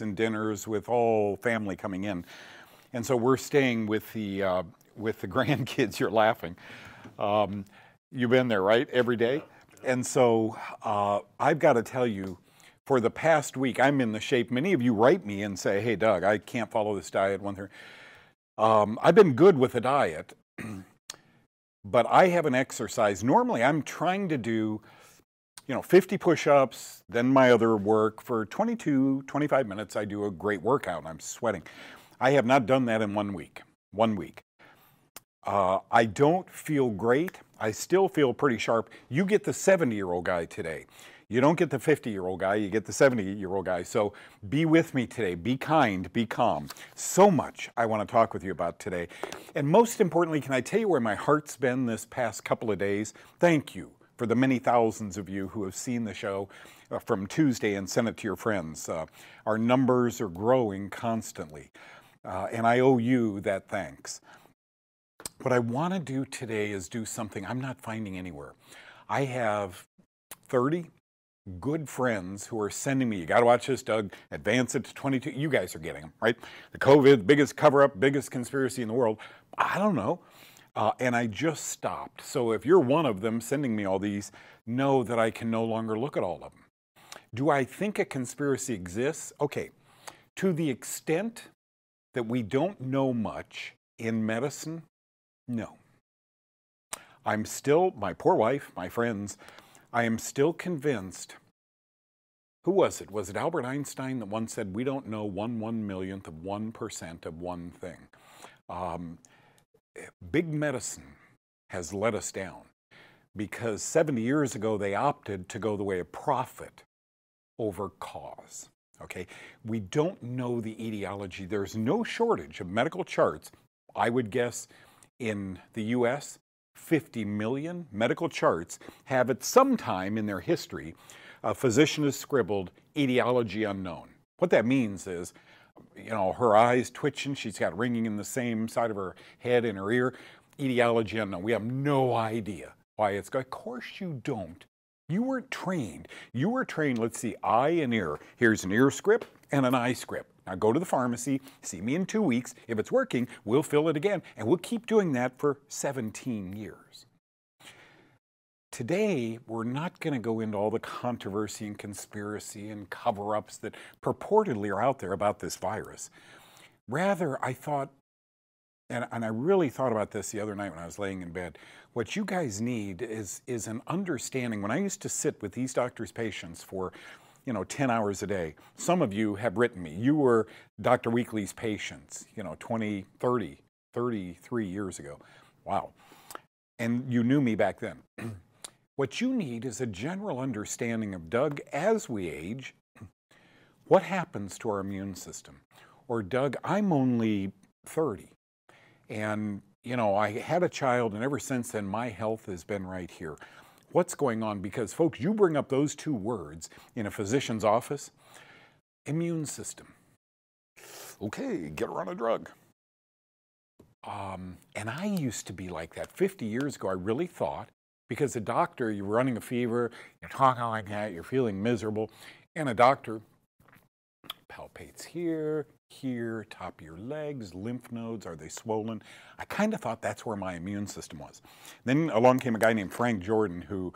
and dinners with all family coming in. And so we're staying with the, uh, with the grandkids. You're laughing. Um, you've been there, right? Every day? And so uh, I've got to tell you, for the past week, I'm in the shape. Many of you write me and say, hey, Doug, I can't follow this diet. One thing. Um, I've been good with the diet, but I haven't exercised. Normally, I'm trying to do, you know, 50 push-ups, then my other work. For 22, 25 minutes, I do a great workout. I'm sweating. I have not done that in one week. One week. Uh, I don't feel great. I still feel pretty sharp. You get the 70-year-old guy today. You don't get the 50 year old guy, you get the 70 year old guy. So be with me today. Be kind, be calm. So much I want to talk with you about today. And most importantly, can I tell you where my heart's been this past couple of days? Thank you for the many thousands of you who have seen the show uh, from Tuesday and sent it to your friends. Uh, our numbers are growing constantly, uh, and I owe you that thanks. What I want to do today is do something I'm not finding anywhere. I have 30 good friends who are sending me, you got to watch this, Doug, advance it to 22. You guys are getting them, right? The COVID, biggest cover up, biggest conspiracy in the world. I don't know. Uh, and I just stopped. So if you're one of them sending me all these, know that I can no longer look at all of them. Do I think a conspiracy exists? Okay, to the extent that we don't know much in medicine, no. I'm still, my poor wife, my friends, I am still convinced. Who was it? Was it Albert Einstein that once said, We don't know one one millionth of 1% of one thing? Um, big medicine has let us down because 70 years ago they opted to go the way of profit over cause. Okay, we don't know the etiology. There's no shortage of medical charts. I would guess in the US, 50 million medical charts have at some time in their history, a physician has scribbled etiology unknown. What that means is, you know, her eyes twitching, she's got ringing in the same side of her head and her ear, etiology unknown. We have no idea why it's going. Of course you don't. You weren't trained. You were trained, let's see, eye and ear. Here's an ear script and an eye script. Now go to the pharmacy, see me in two weeks. If it's working, we'll fill it again. And we'll keep doing that for 17 years. Today, we're not going to go into all the controversy and conspiracy and cover ups that purportedly are out there about this virus. Rather, I thought, and, and I really thought about this the other night when I was laying in bed. What you guys need is, is an understanding. When I used to sit with these doctors' patients for you know, 10 hours a day. Some of you have written me. You were Dr. Weekly's patients, you know, 20, 30, 33 years ago. Wow. And you knew me back then. what you need is a general understanding of Doug as we age. What happens to our immune system? Or Doug, I'm only 30 and you know, I had a child and ever since then my health has been right here what's going on because folks, you bring up those two words in a physician's office, immune system. Okay, get her on a drug. Um, and I used to be like that 50 years ago. I really thought because a doctor, you're running a fever, you're talking like that, you're feeling miserable, and a doctor palpates here, here, top of your legs, lymph nodes, are they swollen? I kind of thought that's where my immune system was. Then along came a guy named Frank Jordan who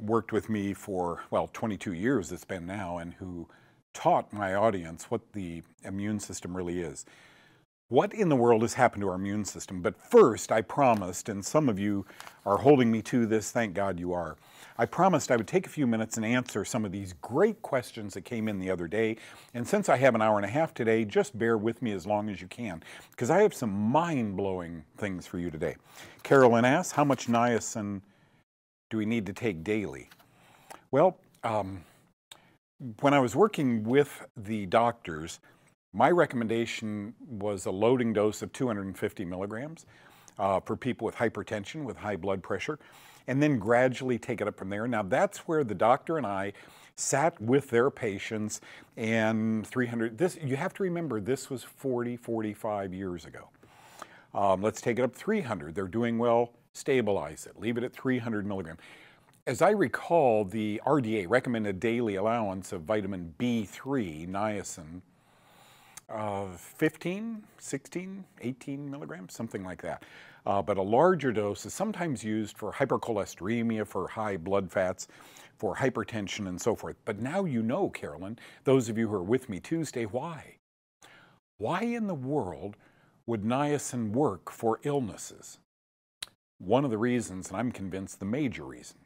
worked with me for, well, 22 years it's been now, and who taught my audience what the immune system really is. What in the world has happened to our immune system? But first, I promised, and some of you are holding me to this, thank God you are. I promised I would take a few minutes and answer some of these great questions that came in the other day. And since I have an hour and a half today, just bear with me as long as you can, because I have some mind-blowing things for you today. Carolyn asks, how much niacin do we need to take daily? Well, um, when I was working with the doctors, my recommendation was a loading dose of 250 milligrams uh, for people with hypertension, with high blood pressure and then gradually take it up from there. Now that's where the doctor and I sat with their patients and 300, this, you have to remember this was 40, 45 years ago. Um, let's take it up 300. They're doing well, stabilize it, leave it at 300 milligram. As I recall, the RDA recommended daily allowance of vitamin B3, niacin, uh, 15, 16, 18 milligrams, something like that. Uh, but a larger dose is sometimes used for hypercholesteremia, for high blood fats, for hypertension, and so forth. But now you know, Carolyn, those of you who are with me Tuesday, why? Why in the world would niacin work for illnesses? One of the reasons, and I'm convinced the major reason,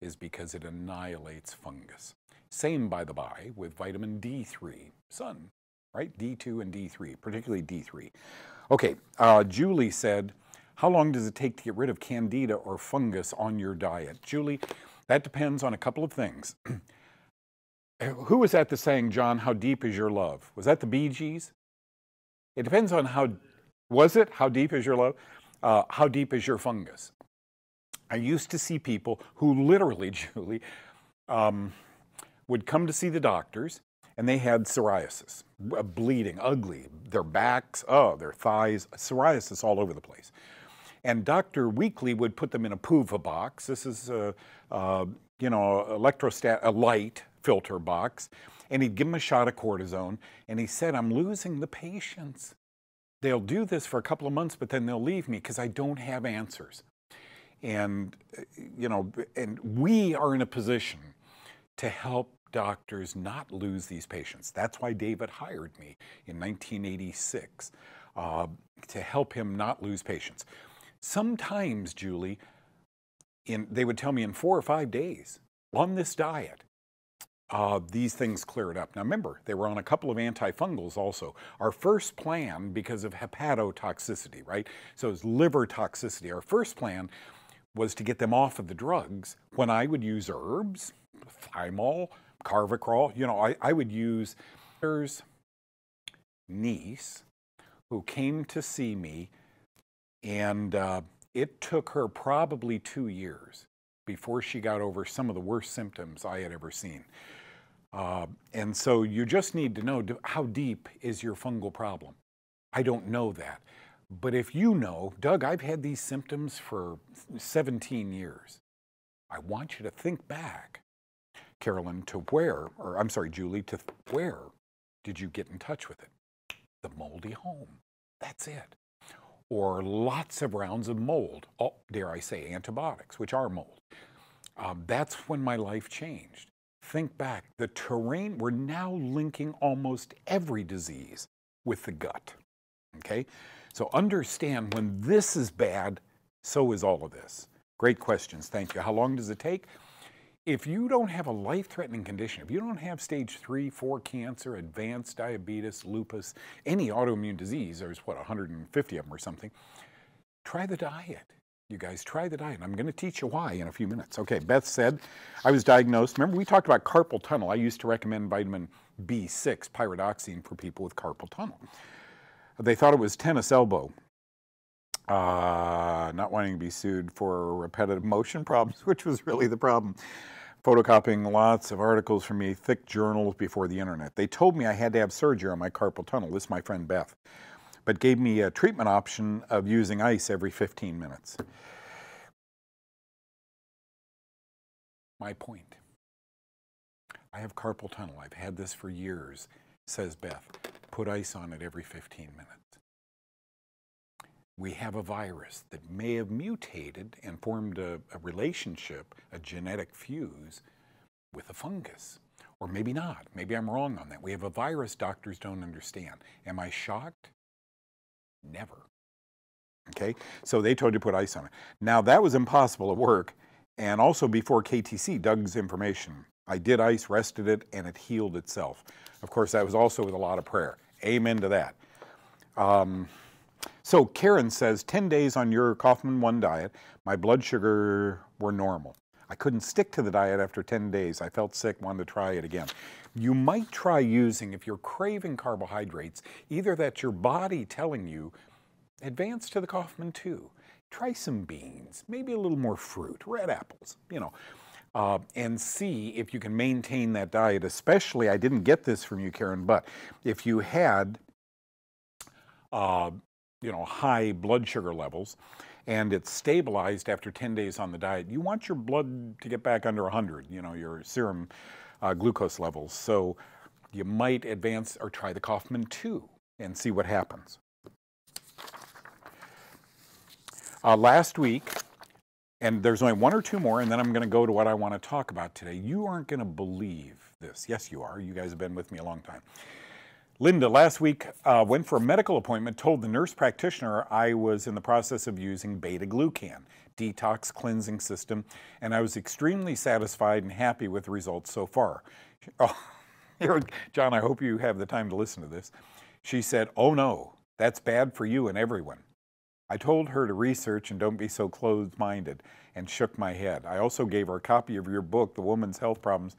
is because it annihilates fungus. Same, by the by, with vitamin D3, sun, right? D2 and D3, particularly D3. Okay, uh, Julie said, how long does it take to get rid of candida or fungus on your diet? Julie, that depends on a couple of things. Who was at the saying, John, how deep is your love? Was that the Bee Gees? It depends on how, was it? How deep is your love? Uh, how deep is your fungus? I used to see people who literally, Julie, um, would come to see the doctors and they had psoriasis, bleeding, ugly, their backs, oh, their thighs, psoriasis all over the place. And Dr. Weekly would put them in a PUVA box. This is a, a you know, electrostat, a light filter box. And he'd give them a shot of cortisone. And he said, I'm losing the patients. They'll do this for a couple of months, but then they'll leave me because I don't have answers. And, uh, you know, and we are in a position to help doctors not lose these patients. That's why David hired me in 1986 uh, to help him not lose patients. Sometimes, Julie, in, they would tell me in four or five days on this diet, uh, these things cleared up. Now remember, they were on a couple of antifungals also. Our first plan, because of hepatotoxicity, right? So it's liver toxicity. Our first plan was to get them off of the drugs when I would use herbs, thymol, carvacrol. You know, I, I would use niece who came to see me, and uh, it took her probably two years before she got over some of the worst symptoms I had ever seen. Uh, and so you just need to know how deep is your fungal problem. I don't know that. But if you know, Doug, I've had these symptoms for 17 years. I want you to think back Carolyn, to where, or I'm sorry, Julie, to where did you get in touch with it? The moldy home. That's it. Or lots of rounds of mold, oh, dare I say, antibiotics, which are mold. Um, that's when my life changed. Think back, the terrain, we're now linking almost every disease with the gut. Okay? So understand when this is bad, so is all of this. Great questions. Thank you. How long does it take? If you don't have a life-threatening condition, if you don't have stage three, four cancer, advanced diabetes, lupus, any autoimmune disease, there's what, 150 of them or something, try the diet. You guys try the diet. I'm going to teach you why in a few minutes. Okay, Beth said, I was diagnosed. Remember, we talked about carpal tunnel. I used to recommend vitamin B6, pyridoxine, for people with carpal tunnel. They thought it was tennis elbow. Uh, not wanting to be sued for repetitive motion problems, which was really the problem photocopying lots of articles from me, thick journals before the internet. They told me I had to have surgery on my carpal tunnel. This is my friend Beth, but gave me a treatment option of using ice every 15 minutes. My point. I have carpal tunnel. I've had this for years, says Beth. Put ice on it every 15 minutes we have a virus that may have mutated and formed a, a, relationship, a genetic fuse with a fungus. Or maybe not. Maybe I'm wrong on that. We have a virus doctors don't understand. Am I shocked? Never. Okay? So they told you to put ice on it. Now that was impossible at work. And also before KTC, Doug's information. I did ice, rested it, and it healed itself. Of course, that was also with a lot of prayer. Amen to that. Um, so Karen says, 10 days on your Kaufmann 1 diet, my blood sugar were normal. I couldn't stick to the diet after 10 days. I felt sick, wanted to try it again. You might try using, if you're craving carbohydrates, either that's your body telling you, advance to the Kaufmann 2. Try some beans, maybe a little more fruit, red apples, you know, uh, and see if you can maintain that diet. Especially, I didn't get this from you, Karen, but if you had uh, you know, high blood sugar levels and it's stabilized after 10 days on the diet, you want your blood to get back under 100, you know, your serum uh, glucose levels. So you might advance or try the Kaufmann 2 and see what happens. Uh, last week, and there's only one or two more, and then I'm going to go to what I want to talk about today. You aren't going to believe this. Yes, you are. You guys have been with me a long time. Linda last week uh, went for a medical appointment, told the nurse practitioner I was in the process of using beta glucan, detox cleansing system, and I was extremely satisfied and happy with the results so far. Oh, John, I hope you have the time to listen to this. She said, Oh no, that's bad for you and everyone. I told her to research and don't be so closed minded and shook my head. I also gave her a copy of your book, The Woman's Health Problems,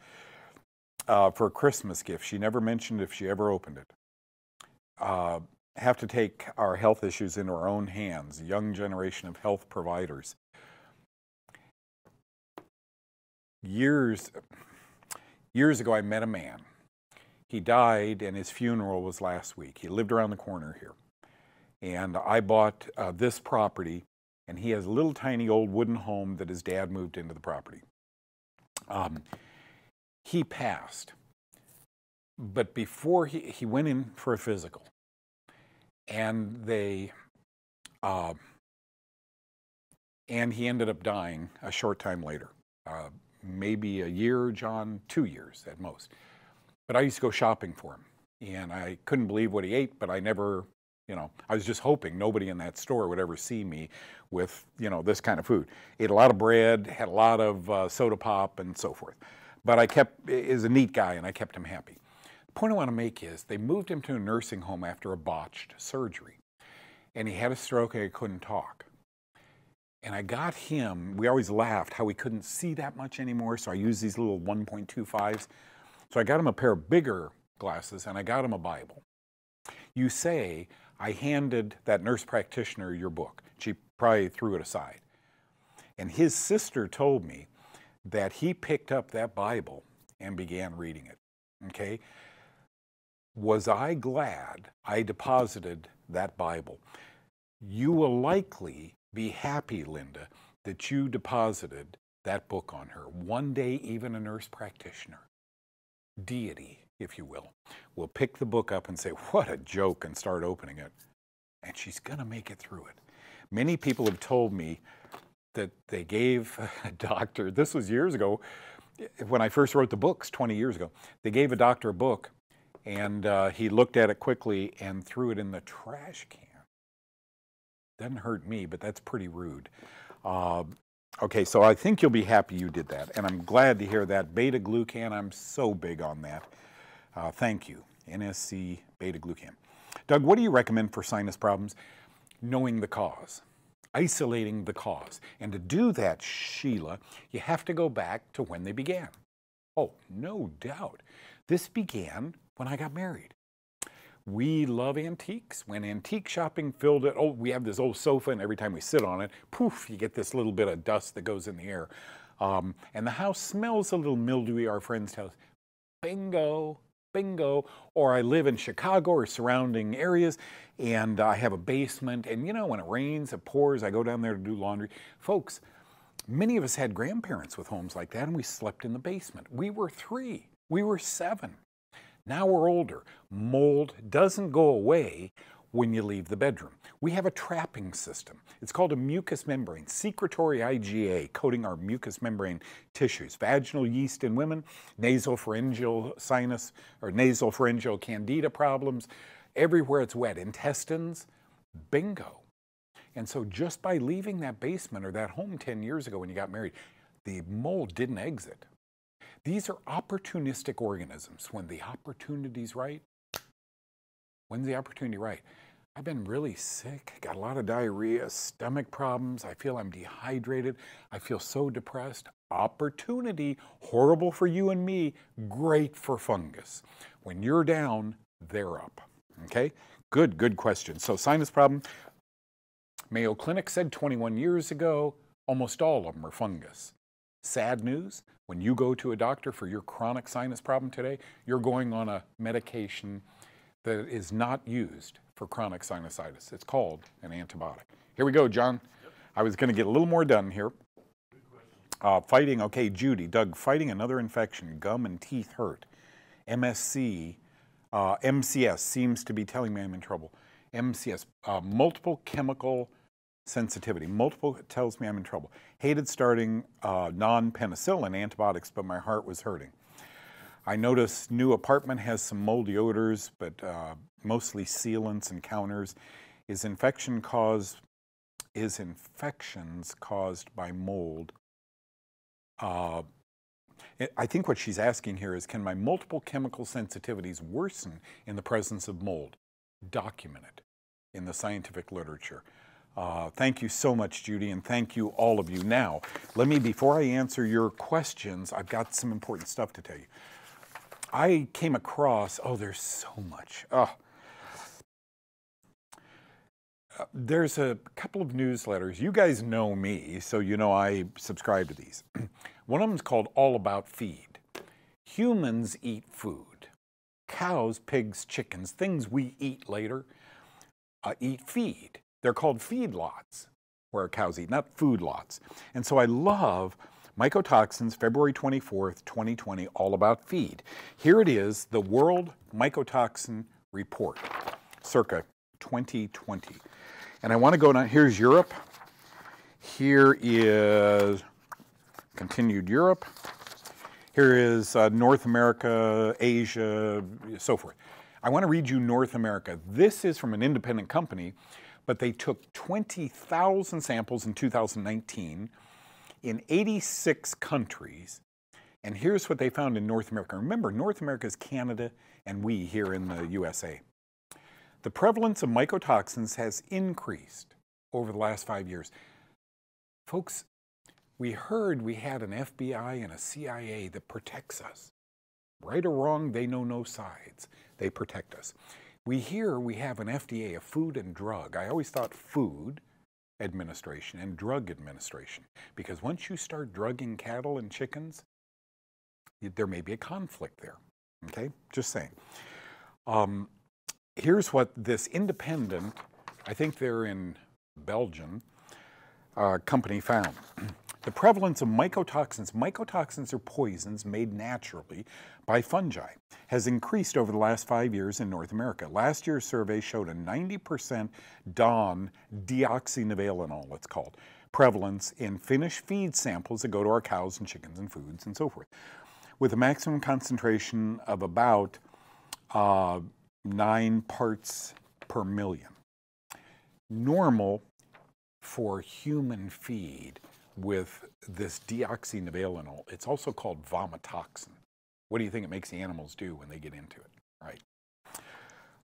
uh, for a Christmas gift. She never mentioned if she ever opened it. Uh, have to take our health issues into our own hands, young generation of health providers. Years, years ago, I met a man. He died, and his funeral was last week. He lived around the corner here. And I bought uh, this property, and he has a little tiny old wooden home that his dad moved into the property. Um, he passed. But before he, he went in for a physical, and they, uh, and he ended up dying a short time later, uh, maybe a year, John, two years at most. But I used to go shopping for him, and I couldn't believe what he ate, but I never, you know, I was just hoping nobody in that store would ever see me with, you know, this kind of food. Ate a lot of bread, had a lot of uh, soda pop, and so forth. But I kept, is a neat guy, and I kept him happy. The point I want to make is they moved him to a nursing home after a botched surgery. And he had a stroke and he couldn't talk. And I got him, we always laughed how he couldn't see that much anymore, so I used these little 1.25s. So I got him a pair of bigger glasses and I got him a Bible. You say, I handed that nurse practitioner your book. She probably threw it aside. And his sister told me that he picked up that Bible and began reading it. Okay? Was I glad I deposited that Bible? You will likely be happy, Linda, that you deposited that book on her. One day, even a nurse practitioner, deity, if you will, will pick the book up and say, What a joke, and start opening it. And she's going to make it through it. Many people have told me that they gave a doctor, this was years ago, when I first wrote the books 20 years ago, they gave a doctor a book and uh, he looked at it quickly and threw it in the trash can. Doesn't hurt me, but that's pretty rude. Uh, okay, so I think you'll be happy you did that, and I'm glad to hear that. Beta glucan, I'm so big on that. Uh, thank you, NSC beta glucan. Doug, what do you recommend for sinus problems? Knowing the cause isolating the cause. And to do that, Sheila, you have to go back to when they began. Oh, no doubt. This began when I got married. We love antiques. When antique shopping filled it, oh, we have this old sofa, and every time we sit on it, poof, you get this little bit of dust that goes in the air. Um, and the house smells a little mildewy, our friends us. Bingo, bingo. Or I live in Chicago or surrounding areas, and I have a basement. And you know, when it rains, it pours, I go down there to do laundry. Folks, many of us had grandparents with homes like that, and we slept in the basement. We were three, we were seven. Now we're older. Mold doesn't go away when you leave the bedroom. We have a trapping system. It's called a mucous membrane, secretory IgA, coating our mucous membrane tissues. Vaginal yeast in women, nasopharyngeal sinus or nasopharyngeal candida problems, everywhere it's wet. Intestines, bingo. And so just by leaving that basement or that home 10 years ago when you got married, the mold didn't exit. These are opportunistic organisms. When the opportunity's right, when's the opportunity right? I've been really sick, got a lot of diarrhea, stomach problems. I feel I'm dehydrated. I feel so depressed. Opportunity, horrible for you and me, great for fungus. When you're down, they're up. Okay? Good, good question. So, sinus problem. Mayo Clinic said 21 years ago, almost all of them are fungus. Sad news when you go to a doctor for your chronic sinus problem today, you're going on a medication that is not used for chronic sinusitis. It's called an antibiotic. Here we go, John. Yep. I was going to get a little more done here. Uh, fighting, okay, Judy, Doug, fighting another infection, gum and teeth hurt. MSC Uh, MCS seems to be telling me I'm in trouble. MCS, uh, multiple chemical sensitivity. Multiple tells me I'm in trouble. Hated starting uh, non-penicillin antibiotics, but my heart was hurting. I notice new apartment has some moldy odors, but uh, mostly sealants and counters. Is infection caused? Is infections caused by mold? Uh, I think what she's asking here is, can my multiple chemical sensitivities worsen in the presence of mold? Document it in the scientific literature. Uh, thank you so much, Judy, and thank you all of you. Now, let me, before I answer your questions, I've got some important stuff to tell you. I came across, oh, there's so much. Oh. There's a couple of newsletters. You guys know me, so you know I subscribe to these. One of them is called All About Feed. Humans eat food. Cows, pigs, chickens, things we eat later, uh, eat feed. They're called feedlots, where cows eat, not food lots. And so I love Mycotoxins, February 24th, 2020, all about feed. Here it is, the World Mycotoxin Report, circa 2020. And I want to go now, here's Europe. Here is continued Europe. Here is uh, North America, Asia, so forth. I want to read you North America. This is from an independent company, but they took 20,000 samples in 2019 in 86 countries. And here's what they found in North America. Remember, North America is Canada and we here in the USA. The prevalence of mycotoxins has increased over the last five years. Folks, we heard we had an FBI and a CIA that protects us. Right or wrong, they know no sides. They protect us. We hear we have an FDA, a Food and Drug. I always thought food administration and drug administration. Because once you start drugging cattle and chickens, there may be a conflict there. Okay, just saying. Um, here's what this independent, I think they're in Belgium, uh, company found. The prevalence of mycotoxins, mycotoxins are poisons made naturally by fungi, has increased over the last five years in North America. Last year's survey showed a 90% DON, deoxynivalenol it's called, prevalence in finished feed samples that go to our cows and chickens and foods and so forth, with a maximum concentration of about uh, nine parts per million. Normal for human feed with this deoxynivalenol. It's also called vomitoxin. What do you think it makes the animals do when they get into it, right?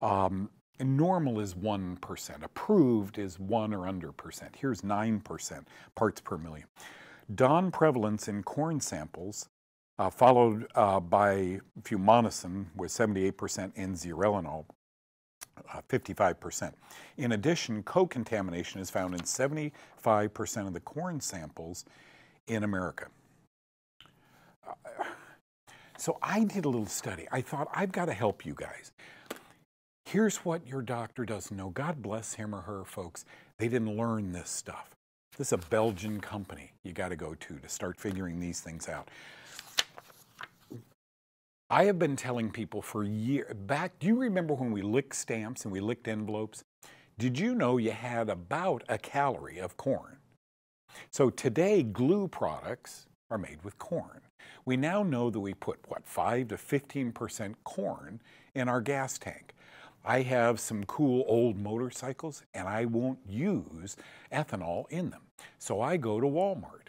Um, normal is 1%. Approved is 1 or under percent. Here's 9% parts per million. DON prevalence in corn samples, uh, followed uh, by fumonisin with 78% and zearalenol 55%. In addition, co-contamination is found in 75% of the corn samples in America. Uh, so I did a little study. I thought, I've got to help you guys. Here's what your doctor doesn't know. God bless him or her, folks. They didn't learn this stuff. This is a Belgian company you got to go to to start figuring these things out. I have been telling people for years, back, do you remember when we licked stamps and we licked envelopes? Did you know you had about a calorie of corn? So today, glue products are made with corn. We now know that we put, what, 5 to 15% corn in our gas tank. I have some cool old motorcycles and I won't use ethanol in them. So I go to Walmart.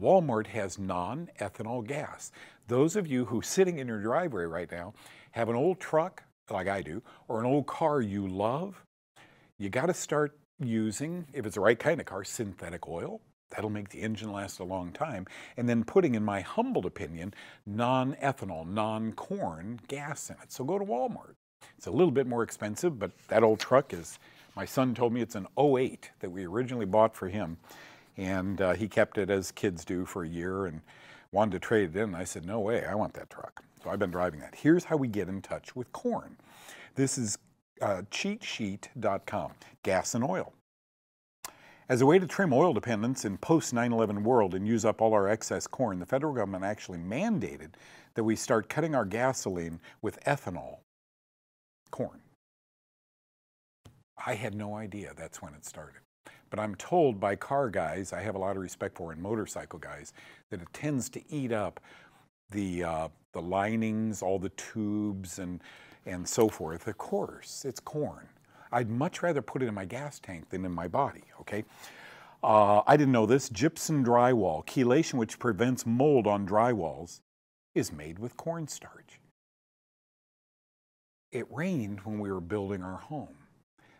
Walmart has non-ethanol gas. Those of you who sitting in your driveway right now have an old truck, like I do, or an old car you love, you got to start using, if it's the right kind of car, synthetic oil. That'll make the engine last a long time. And then putting, in my humbled opinion, non-ethanol, non-corn gas in it. So go to Walmart. It's a little bit more expensive, but that old truck is, my son told me it's an 08 that we originally bought for him. And uh, he kept it as kids do for a year. And wanted to trade it in. I said, no way, I want that truck. So I've been driving that. Here's how we get in touch with corn. This is uh, cheatsheet.com, gas and oil. As a way to trim oil dependence in post 9 11 world and use up all our excess corn, the federal government actually mandated that we start cutting our gasoline with ethanol. corn. I had no idea that's when it started. But I'm told by car guys, I have a lot of respect for, and motorcycle guys, that it tends to eat up the, uh, the linings, all the tubes, and, and so forth. Of course, it's corn. I'd much rather put it in my gas tank than in my body, okay? Uh, I didn't know this. Gypsum drywall, chelation which prevents mold on drywalls, is made with cornstarch. It rained when we were building our home.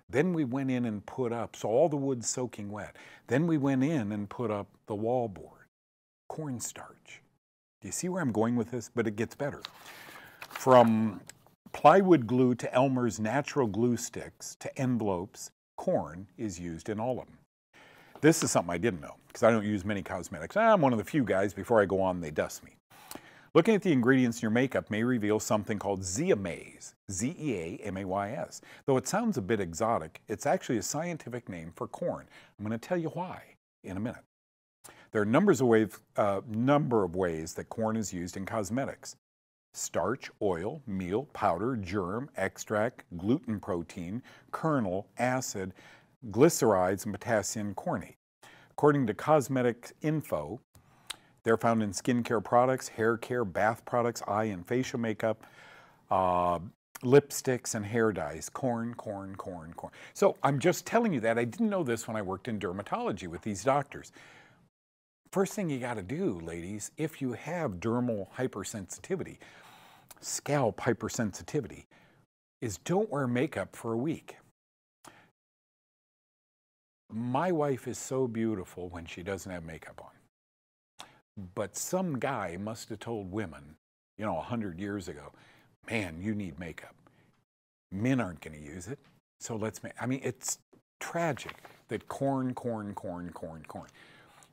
Then we went in and put up, so all the wood's soaking wet. Then we went in and put up the wallboard, cornstarch. Do you see where I'm going with this? But it gets better. From plywood glue to Elmer's natural glue sticks to envelopes, corn is used in all of them. This is something I didn't know because I don't use many cosmetics. I'm one of the few guys, before I go on, they dust me. Looking at the ingredients in your makeup may reveal something called zeamays, Z-E-A-M-A-Y-S. Though it sounds a bit exotic, it's actually a scientific name for corn. I'm going to tell you why in a minute. There are numbers of ways, uh, number of ways that corn is used in cosmetics. Starch, oil, meal, powder, germ, extract, gluten protein, kernel, acid, glycerides, and potassium cornate. According to Cosmetic Info, they're found in skincare products, hair care, bath products, eye and facial makeup, uh, lipsticks, and hair dyes. Corn, corn, corn, corn. So I'm just telling you that. I didn't know this when I worked in dermatology with these doctors. First thing you got to do, ladies, if you have dermal hypersensitivity, scalp hypersensitivity, is don't wear makeup for a week. My wife is so beautiful when she doesn't have makeup on. But some guy must have told women, you know, 100 years ago, man, you need makeup. Men aren't going to use it. So let's make, I mean, it's tragic that corn, corn, corn, corn, corn.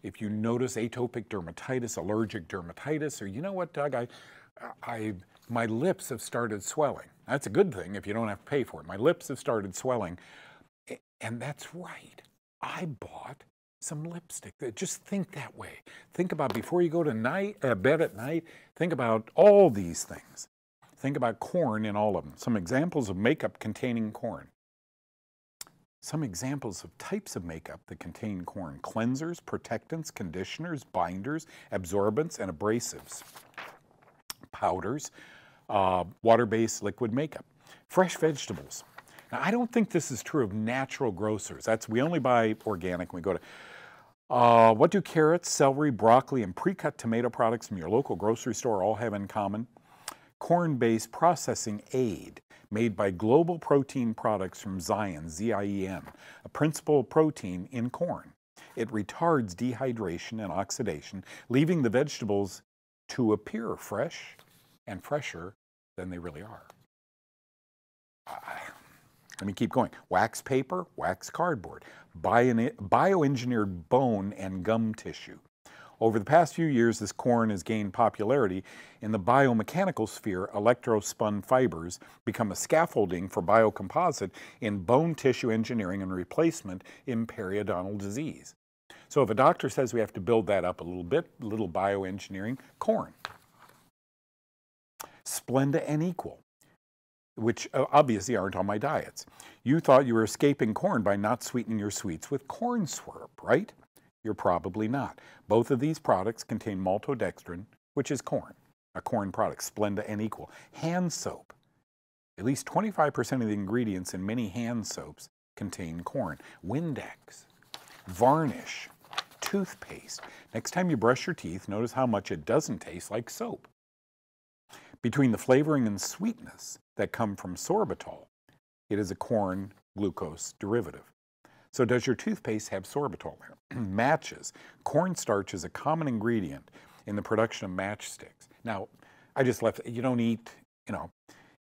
If you notice atopic dermatitis, allergic dermatitis, or you know what, Doug, I, I, my lips have started swelling. That's a good thing if you don't have to pay for it. My lips have started swelling. And that's right. I bought some lipstick. Just think that way. Think about before you go to night, uh, bed at night, think about all these things. Think about corn in all of them. Some examples of makeup containing corn. Some examples of types of makeup that contain corn. Cleansers, protectants, conditioners, binders, absorbents, and abrasives. Powders, uh, water-based liquid makeup. Fresh vegetables. Now, I don't think this is true of natural grocers. That's we only buy organic when we go to uh, what do carrots, celery, broccoli, and pre-cut tomato products from your local grocery store all have in common? Corn-based processing aid made by Global Protein Products from zein, Z-I-E-N, a principal protein in corn. It retards dehydration and oxidation, leaving the vegetables to appear fresh and fresher than they really are. Let me keep going. Wax paper, wax cardboard, bioengineered bone and gum tissue. Over the past few years, this corn has gained popularity. In the biomechanical sphere, electrospun fibers become a scaffolding for biocomposite in bone tissue engineering and replacement in periodontal disease. So if a doctor says we have to build that up a little bit, a little bioengineering, corn. Splenda and Equal which uh, obviously aren't on my diets. You thought you were escaping corn by not sweetening your sweets with corn syrup, right? You're probably not. Both of these products contain maltodextrin, which is corn, a corn product, Splenda and Equal. Hand soap. At least 25% of the ingredients in many hand soaps contain corn. Windex, varnish, toothpaste. Next time you brush your teeth, notice how much it doesn't taste like soap. Between the flavoring and sweetness that come from sorbitol, it is a corn glucose derivative. So does your toothpaste have sorbitol there? Matches. Cornstarch is a common ingredient in the production of matchsticks. Now, I just left, you don't eat, you know,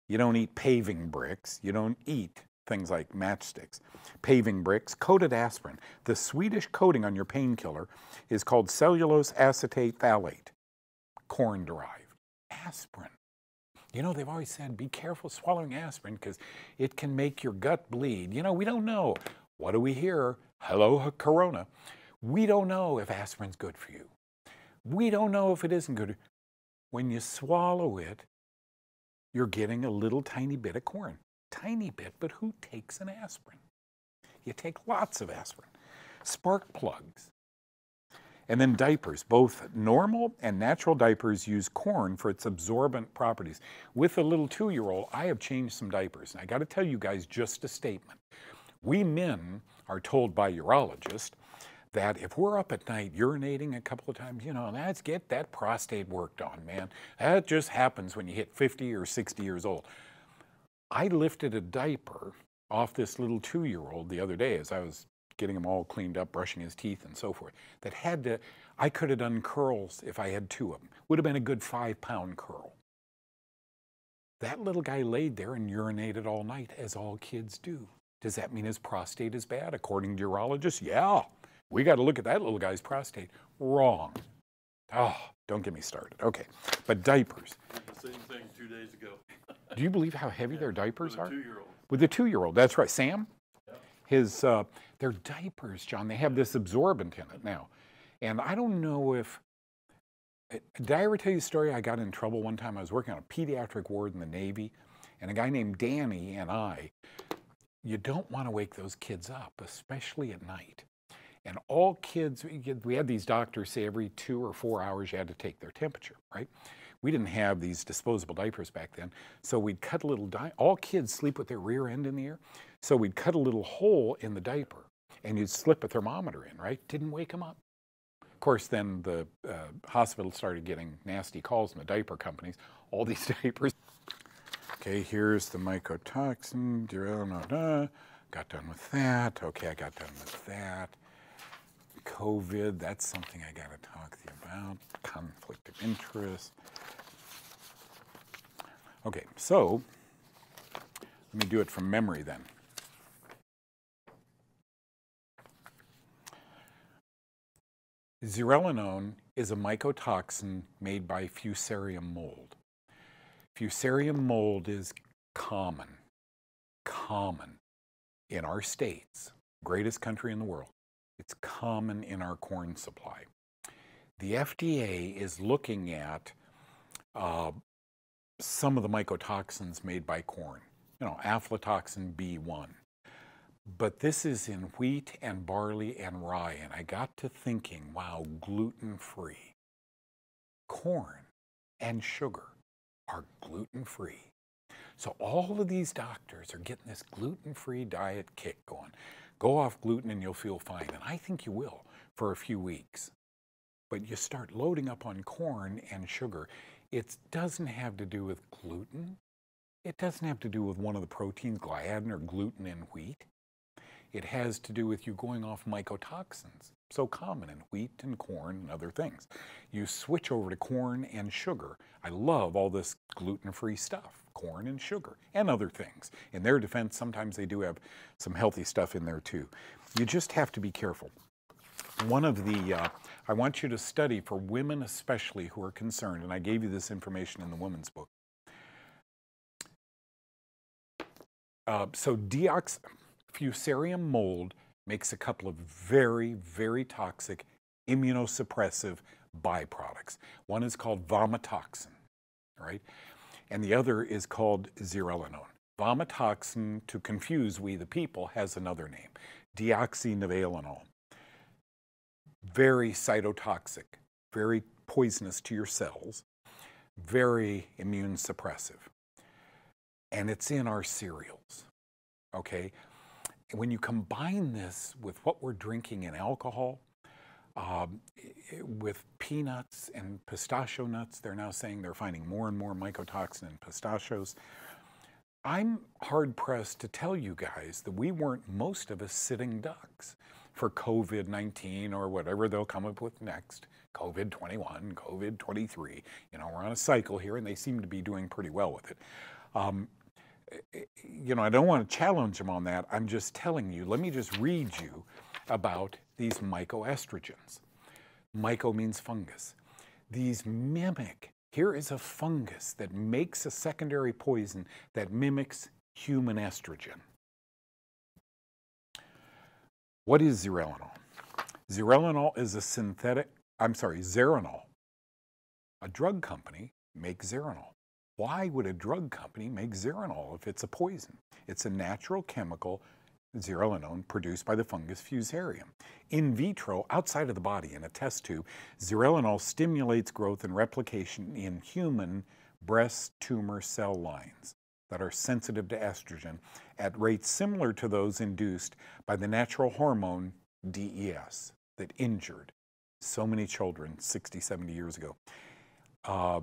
you don't eat paving bricks. You don't eat things like matchsticks. Paving bricks, coated aspirin. The Swedish coating on your painkiller is called cellulose acetate phthalate, corn derived. Aspirin. You know, they've always said be careful swallowing aspirin because it can make your gut bleed. You know, we don't know. What do we hear? Hello, Corona. We don't know if aspirin's good for you. We don't know if it isn't good. When you swallow it, you're getting a little tiny bit of corn. tiny bit, but who takes an aspirin? You take lots of aspirin. Spark plugs. And then diapers. Both normal and natural diapers use corn for its absorbent properties. With a little two year old, I have changed some diapers. And I got to tell you guys just a statement. We men are told by urologists that if we're up at night urinating a couple of times, you know, let's get that prostate worked on, man. That just happens when you hit 50 or 60 years old. I lifted a diaper off this little two year old the other day as I was getting him all cleaned up, brushing his teeth and so forth, that had to, I could have done curls if I had two of them. Would have been a good five pound curl. That little guy laid there and urinated all night, as all kids do. Does that mean his prostate is bad? According to urologists, yeah. We got to look at that little guy's prostate. Wrong. Oh, don't get me started. Okay, but diapers. Same thing two days ago. Do you believe how heavy their diapers With a are? two-year-old. With a two-year-old, that's right. Sam, his uh, their diapers, John. They have this absorbent in it now, and I don't know if. uh, Did I ever tell you the story? I got in trouble one time. I was working on a pediatric ward in the Navy, and a guy named Danny and I. You don't want to wake those kids up, especially at night. And all kids, we had these doctors say every two or four hours you had to take their temperature, right? We didn't have these disposable diapers back then. So we'd cut a little, di- all kids sleep with their rear end in the air. So we'd cut a little hole in the diaper and you'd slip a thermometer in, right? Didn't wake them up. Of course, then the uh, hospital started getting nasty calls from the diaper companies. All these diapers. Okay, here's the mycotoxin. Got done with that. Okay, I got done with that. COVID, that's something I got to talk to you about. Conflict of interest. Okay, so let me do it from memory then. Zearalenone is a mycotoxin made by Fusarium mold. Fusarium mold is common, common in our states, greatest country in the world. It's common in our corn supply. The FDA is looking at uh, some of the mycotoxins made by corn, you know, aflatoxin B1. But this is in wheat and barley and rye, and I got to thinking, wow, gluten free. Corn and sugar are gluten free. So all of these doctors are getting this gluten free diet kick going. Go off gluten and you'll feel fine. And I think you will for a few weeks. But you start loading up on corn and sugar. It doesn't have to do with gluten. It doesn't have to do with one of the proteins, gliadin or gluten in wheat. It has to do with you going off mycotoxins, so common in wheat and corn and other things. You switch over to corn and sugar. I love all this gluten free stuff, corn and sugar, and other things. In their defense, sometimes they do have some healthy stuff in there too. You just have to be careful. One of the, uh, I want you to study for women especially who are concerned, and I gave you this information in the women's book. Uh, so deox fusarium mold makes a couple of very, very toxic immunosuppressive byproducts. One is called vomitoxin, right? And the other is called zearalenone. Vomitoxin, to confuse we the people, has another name, deoxynivalenol. Very cytotoxic, very poisonous to your cells, very immune suppressive. And it's in our cereals, okay? when you combine this with what we're drinking in alcohol, um, with peanuts and pistachio nuts, they're now saying they're finding more and more mycotoxin in pistachios. I'm hard pressed to tell you guys that we weren't most of us sitting ducks for COVID 19 or whatever they'll come up with next. COVID 21, COVID 23. You know, we're on a cycle here and they seem to be doing pretty well with it. Um, you know, I don't want to challenge them on that. I'm just telling you, let me just read you about these mycoestrogens. Myco means fungus. These mimic, here is a fungus that makes a secondary poison that mimics human estrogen. What is zearalenol? Zearalenol is a synthetic, I'm sorry, Zeranol. A drug company makes Zeranol. Why would a drug company make Zeranol if it's a poison? It's a natural chemical, zearalenone, produced by the fungus Fusarium. In vitro, outside of the body in a test tube, zearalenone stimulates growth and replication in human breast tumor cell lines that are sensitive to estrogen at rates similar to those induced by the natural hormone DES that injured so many children 60, 70 years ago. Uh,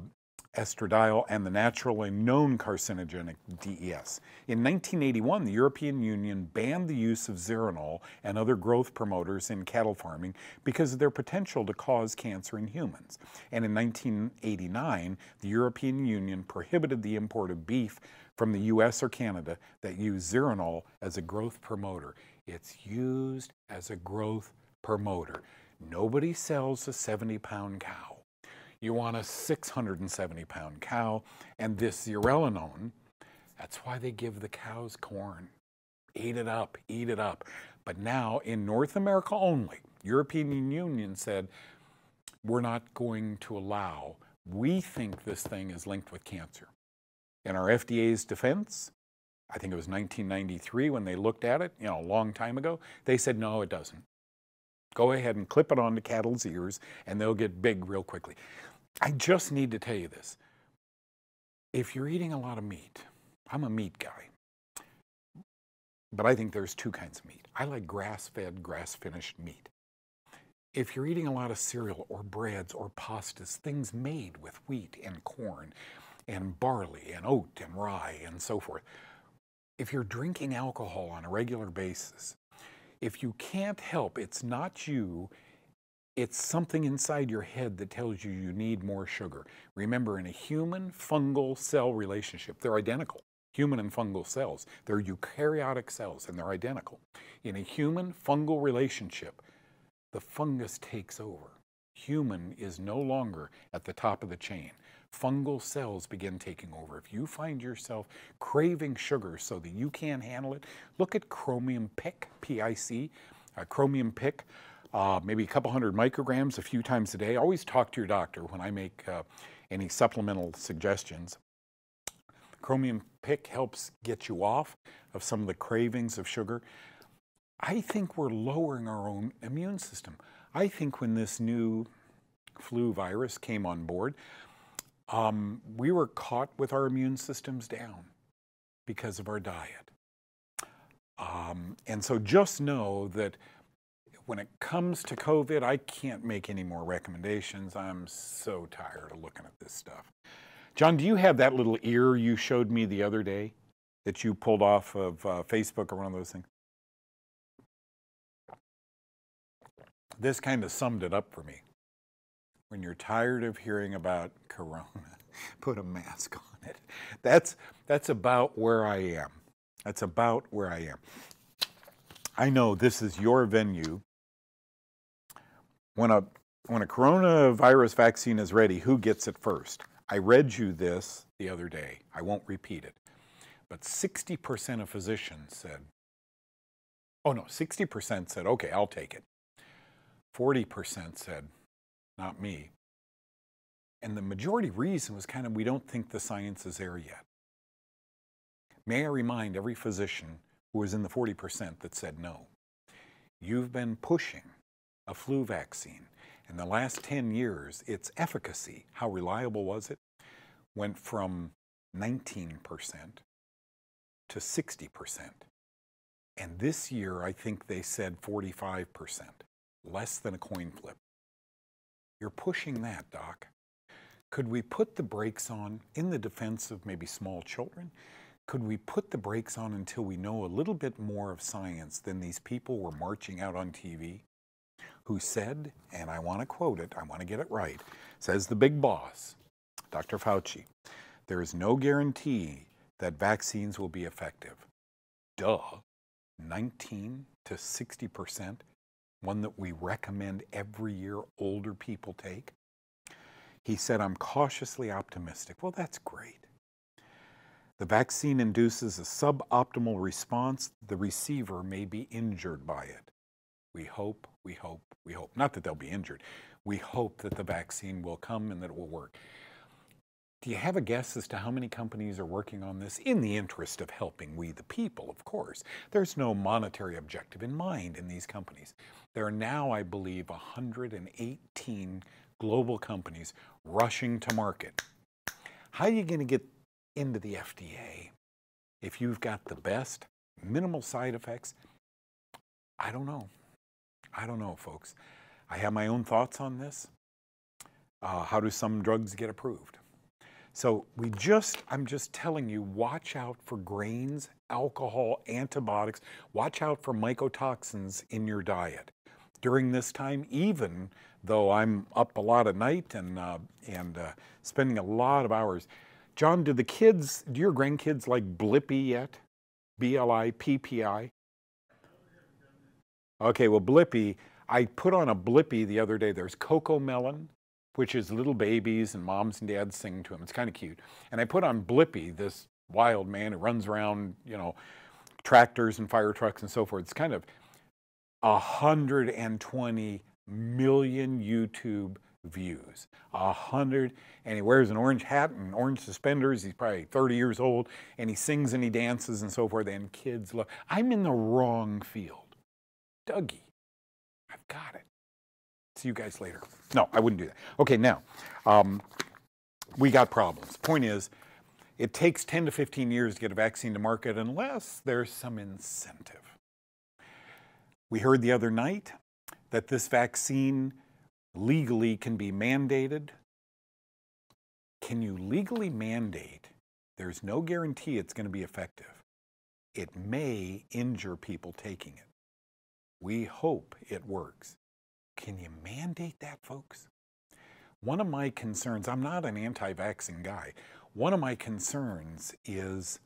estradiol and the naturally known carcinogenic DES. In 1981, the European Union banned the use of Zeranol and other growth promoters in cattle farming because of their potential to cause cancer in humans. And in 1989, the European Union prohibited the import of beef from the US or Canada that use Zeranol as a growth promoter. It's used as a growth promoter. Nobody sells a 70 pound cow. You want a 670 pound cow, and this zearalenone, that's why they give the cows corn. Eat it up, eat it up. But now in North America only, European Union said, we're not going to allow, we think this thing is linked with cancer. In our FDA's defense, I think it was 1993 when they looked at it, you know, a long time ago, they said, no, it doesn't. Go ahead and clip it onto cattle's ears and they'll get big real quickly. I just need to tell you this. If you're eating a lot of meat, I'm a meat guy, but I think there's two kinds of meat. I like grass-fed, grass-finished meat. If you're eating a lot of cereal or breads or pastas, things made with wheat and corn and barley and oat and rye and so forth, if you're drinking alcohol on a regular basis, if you can't help, it's not you, it's something inside your head that tells you you need more sugar. Remember, in a human fungal cell relationship, they're identical. Human and fungal cells. They're eukaryotic cells and they're identical. In a human fungal relationship, the fungus takes over. Human is no longer at the top of the chain. Fungal cells begin taking over. If you find yourself craving sugar so that you can't handle it, look at chromium pic, P-I-C, uh, chromium pic uh, maybe a couple hundred micrograms a few times a day. Always talk to your doctor when I make uh, any supplemental suggestions. Chromium pic helps get you off of some of the cravings of sugar. I think we're lowering our own immune system. I think when this new flu virus came on board, um, we were caught with our immune systems down because of our diet. Um, and so just know that when it comes to COVID, I can't make any more recommendations. I'm so tired of looking at this stuff. John, do you have that little ear you showed me the other day that you pulled off of uh, Facebook or one of those things? This kind of summed it up for me. When you're tired of hearing about Corona, put a mask on it. That's, that's about where I am. That's about where I am. I know this is your venue when a when a coronavirus vaccine is ready, who gets it first? I read you this the other day. I won't repeat it. But 60% of physicians said, oh no, 60% said, okay, I'll take it. 40% said, not me. And the majority reason was kind of, we don't think the science is there yet. May I remind every physician who was in the 40% that said no, you've been pushing a flu vaccine. In the last 10 years, its efficacy, how reliable was it, went from 19% to 60%. And this year, I think they said 45%, less than a coin flip. You're pushing that, Doc. Could we put the brakes on in the defense of maybe small children? Could we put the brakes on until we know a little bit more of science than these people were marching out on TV? who said, and I want to quote it, I want to get it right, says the big boss, Dr. Fauci, there is no guarantee that vaccines will be effective. Duh. 19 to 60%, one that we recommend every year older people take. He said, I'm cautiously optimistic. Well, that's great. The vaccine induces a suboptimal response. The receiver may be injured by it. We hope, we hope, we hope. Not that they'll be injured. We hope that the vaccine will come and that it will work. Do you have a guess as to how many companies are working on this in the interest of helping we the people, of course? There's no monetary objective in mind in these companies. There are now, I believe, 118 global companies rushing to market. How are you going to get into the FDA if you've got the best, minimal side effects? I don't know. I don't know, folks. I have my own thoughts on this. Uh, how do some drugs get approved? So we just, I'm just telling you, watch out for grains, alcohol, antibiotics. Watch out for mycotoxins in your diet. During this time, even though I'm up a lot at night and, uh, and uh, spending a lot of hours. John, do the kids, do your grandkids like Blippi yet? B-L-I-P-P-I? Okay, well, Blippi, I put on a Blippi the other day. There's Coco Melon, which is little babies and moms and dads singing to them. It's kind of cute. And I put on Blippi, this wild man who runs around, you know, tractors and fire trucks and so forth. It's kind of 120 million YouTube views. A hundred, and he wears an orange hat and orange suspenders. He's probably 30 years old, and he sings and he dances and so forth, and kids love. I'm in the wrong field. Dougie, I've got it. See you guys later. No, I wouldn't do that. Okay, now, um, we got problems. Point is, it takes 10 to 15 years to get a vaccine to market unless there's some incentive. We heard the other night that this vaccine legally can be mandated. Can you legally mandate? There's no guarantee it's going to be effective. It may injure people taking it. We hope it works. Can you mandate that, folks? One of my concerns, I'm not an anti vaccine guy. One of my concerns is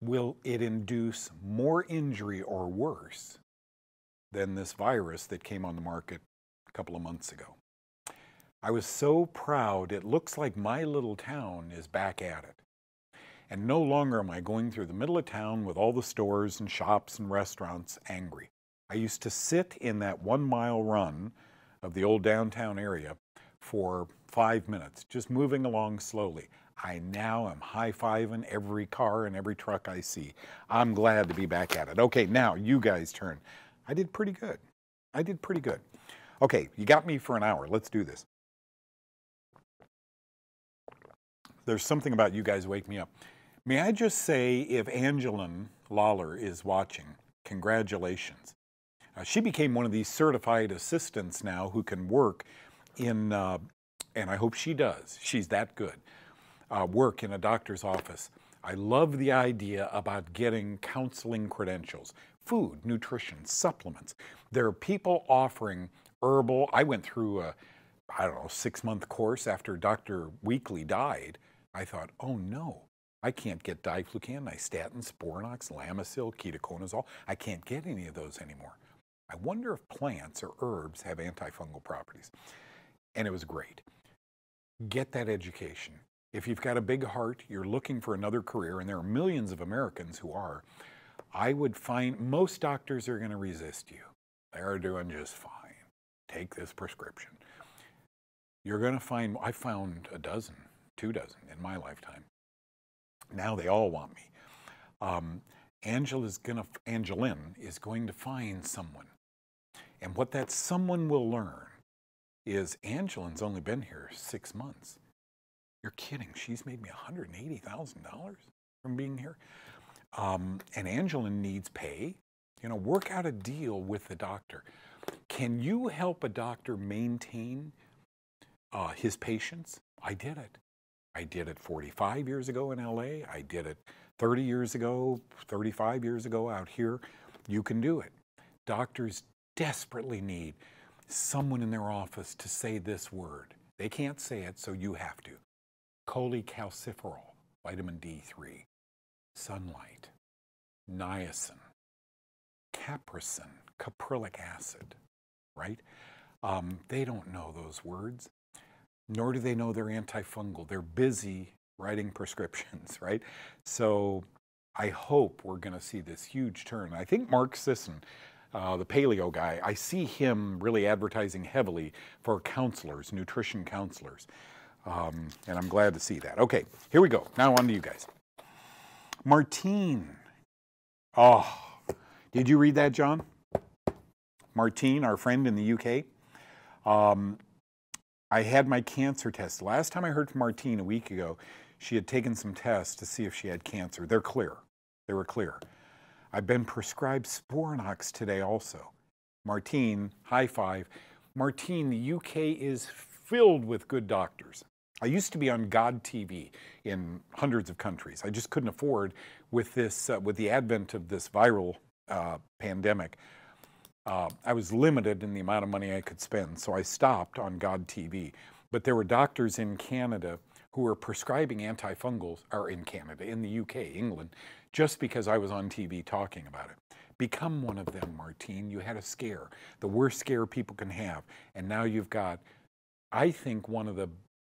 will it induce more injury or worse than this virus that came on the market a couple of months ago. I was so proud, it looks like my little town is back at it. And no longer am I going through the middle of town with all the stores and shops and restaurants angry. I used to sit in that one mile run of the old downtown area for five minutes, just moving along slowly. I now am high fiving every car and every truck I see. I'm glad to be back at it. Okay, now you guys turn. I did pretty good. I did pretty good. Okay, you got me for an hour. Let's do this. There's something about you guys wake me up. May I just say, if Angeline Lawler is watching, congratulations. Uh, she became one of these certified assistants now who can work in, uh, and I hope she does, she's that good, uh, work in a doctor's office. I love the idea about getting counseling credentials food, nutrition, supplements. There are people offering herbal. I went through a, I don't know, six month course after Dr. Weekly died. I thought, oh no, I can't get diflucan, nystatin, sporanox, lamisil, ketoconazole. I can't get any of those anymore. I wonder if plants or herbs have antifungal properties. And it was great. Get that education. If you've got a big heart, you're looking for another career, and there are millions of Americans who are, I would find most doctors are going to resist you. They're doing just fine. Take this prescription. You're going to find, I found a dozen, two dozen in my lifetime. Now they all want me. Um, Angela's gonna, Angeline is going to find someone. And what that someone will learn is Angeline's only been here six months. You're kidding. She's made me $180,000 from being here. Um, and Angeline needs pay. You know, work out a deal with the doctor. Can you help a doctor maintain uh, his patients? I did it. I did it 45 years ago in LA. I did it 30 years ago, 35 years ago out here. You can do it. Doctors desperately need someone in their office to say this word. They can't say it, so you have to. Cholecalciferol, vitamin D3 sunlight, niacin, capricin, caprylic acid, right? Um, they don't know those words, nor do they know they're antifungal. They're busy writing prescriptions, right? So I hope we're going to see this huge turn. I think Mark Sisson, uh, the paleo guy, I see him really advertising heavily for counselors, nutrition counselors. Um, and I'm glad to see that. Okay, here we go. Now on to you guys. Martine. Oh, did you read that, John? Martine, our friend in the UK. Um, I had my cancer test. Last time I heard from Martine a week ago, she had taken some tests to see if she had cancer. They're clear. They were clear. I've been prescribed Sporanox today also. Martine, high five. Martine, the UK is filled with good doctors. I used to be on God TV in hundreds of countries. I just couldn't afford with this, uh, with the advent of this viral uh, pandemic. Uh, I was limited in the amount of money I could spend, so I stopped on God TV. But there were doctors in Canada who were prescribing antifungals, or in Canada, in the UK, England, just because I was on TV talking about it. Become one of them, Martine. You had a scare, the worst scare people can have. And now you've got, I think, one of the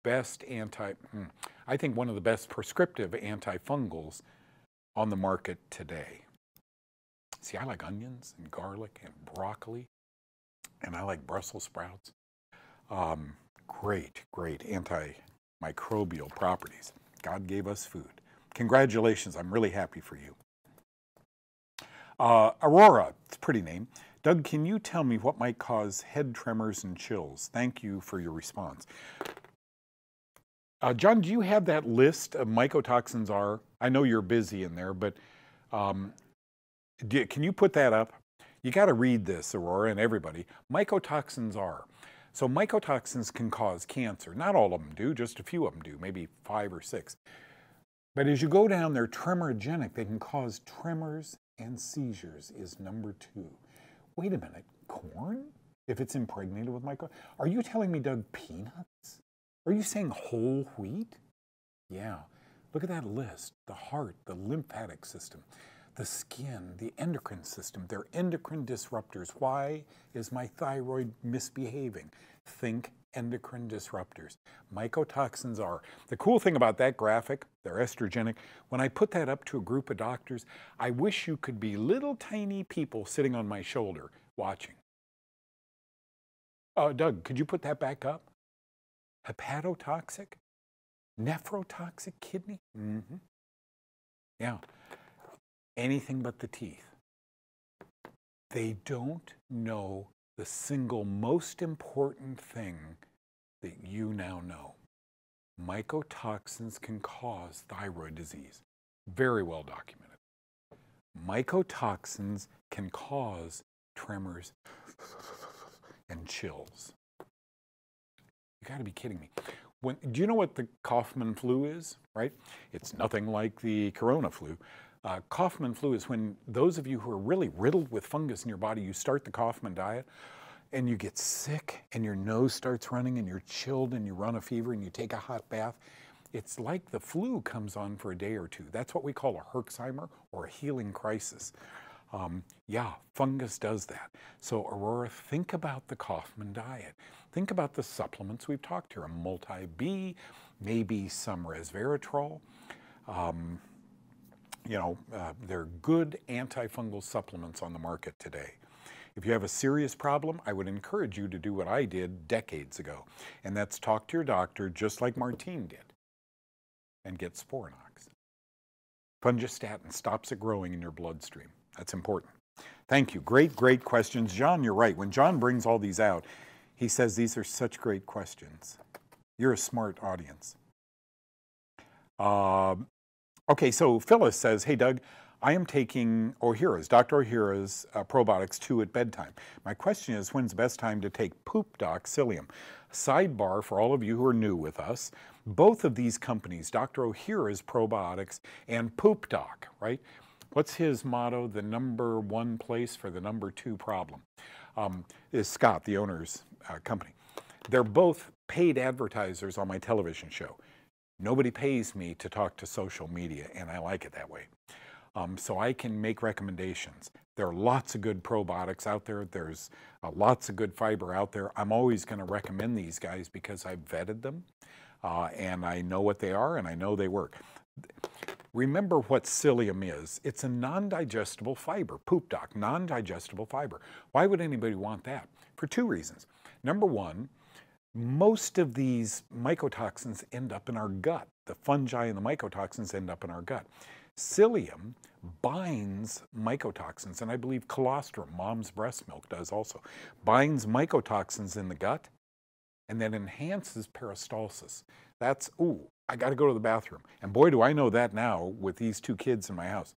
best anti, hmm, I think one of the best prescriptive antifungals on the market today. See, I like onions and garlic and broccoli, and I like Brussels sprouts. Um, great, great antimicrobial properties. God gave us food. Congratulations, I'm really happy for you. Uh, Aurora, it's a pretty name. Doug, can you tell me what might cause head tremors and chills? Thank you for your response. Uh, John, do you have that list of mycotoxins are? I know you're busy in there, but um, do, can you put that up? You got to read this, Aurora, and everybody. Mycotoxins are. So mycotoxins can cause cancer. Not all of them do, just a few of them do, maybe five or six. But as you go down, they're tremorigenic. They can cause tremors and seizures is number two. Wait a minute, corn? If it's impregnated with myco, are you telling me, Doug, peanuts? Are you saying whole wheat? Yeah. Look at that list. The heart, the lymphatic system, the skin, the endocrine system. They're endocrine disruptors. Why is my thyroid misbehaving? Think endocrine disruptors. Mycotoxins are. The cool thing about that graphic, they're estrogenic. When I put that up to a group of doctors, I wish you could be little tiny people sitting on my shoulder watching. Uh, Doug, could you put that back up? Hepatotoxic? Nephrotoxic kidney? Mm-hmm. Yeah. Anything but the teeth. They don't know the single most important thing that you now know. Mycotoxins can cause thyroid disease. Very well documented. Mycotoxins can cause tremors and chills. You got to be kidding me. When, do you know what the Kaufmann flu is, right? It's nothing like the corona flu. Uh, Kaufmann flu is when those of you who are really riddled with fungus in your body, you start the Kaufmann diet and you get sick and your nose starts running and you're chilled and you run a fever and you take a hot bath. It's like the flu comes on for a day or two. That's what we call a Herxheimer or a healing crisis. Um, yeah, fungus does that. So Aurora, think about the Kaufmann diet. Think about the supplements we've talked here, a multi-B, maybe some resveratrol. Um, you know, uh, they're good antifungal supplements on the market today. If you have a serious problem, I would encourage you to do what I did decades ago, and that's talk to your doctor just like Martine did and get Sporanox. Fungistatin stops it growing in your bloodstream. That's important. Thank you. Great, great questions. John, you're right. When John brings all these out, he says these are such great questions. You're a smart audience. Uh, okay, so Phyllis says, hey, Doug, I am taking Ohhira's, Dr. Ohhira's uh, probiotics 2 at bedtime. My question is, when's the best time to take Poop Doc Psyllium? Sidebar for all of you who are new with us, both of these companies, Dr. Ohhira's probiotics and Poop Doc, right? What's his motto? The number one place for the number two problem um, is Scott, the owner's uh, company. They're both paid advertisers on my television show. Nobody pays me to talk to social media, and I like it that way. Um, so I can make recommendations. There are lots of good probiotics out there. There's uh, lots of good fiber out there. I'm always going to recommend these guys because I've vetted them uh, and I know what they are and I know they work. Remember what psyllium is. It's a non-digestible fiber, poop doc, non-digestible fiber. Why would anybody want that? For two reasons. Number one, most of these mycotoxins end up in our gut. The fungi and the mycotoxins end up in our gut. Psyllium binds mycotoxins, and I believe colostrum, mom's breast milk, does also, binds mycotoxins in the gut and then enhances peristalsis. That's, ooh, I got to go to the bathroom. And boy, do I know that now with these two kids in my house.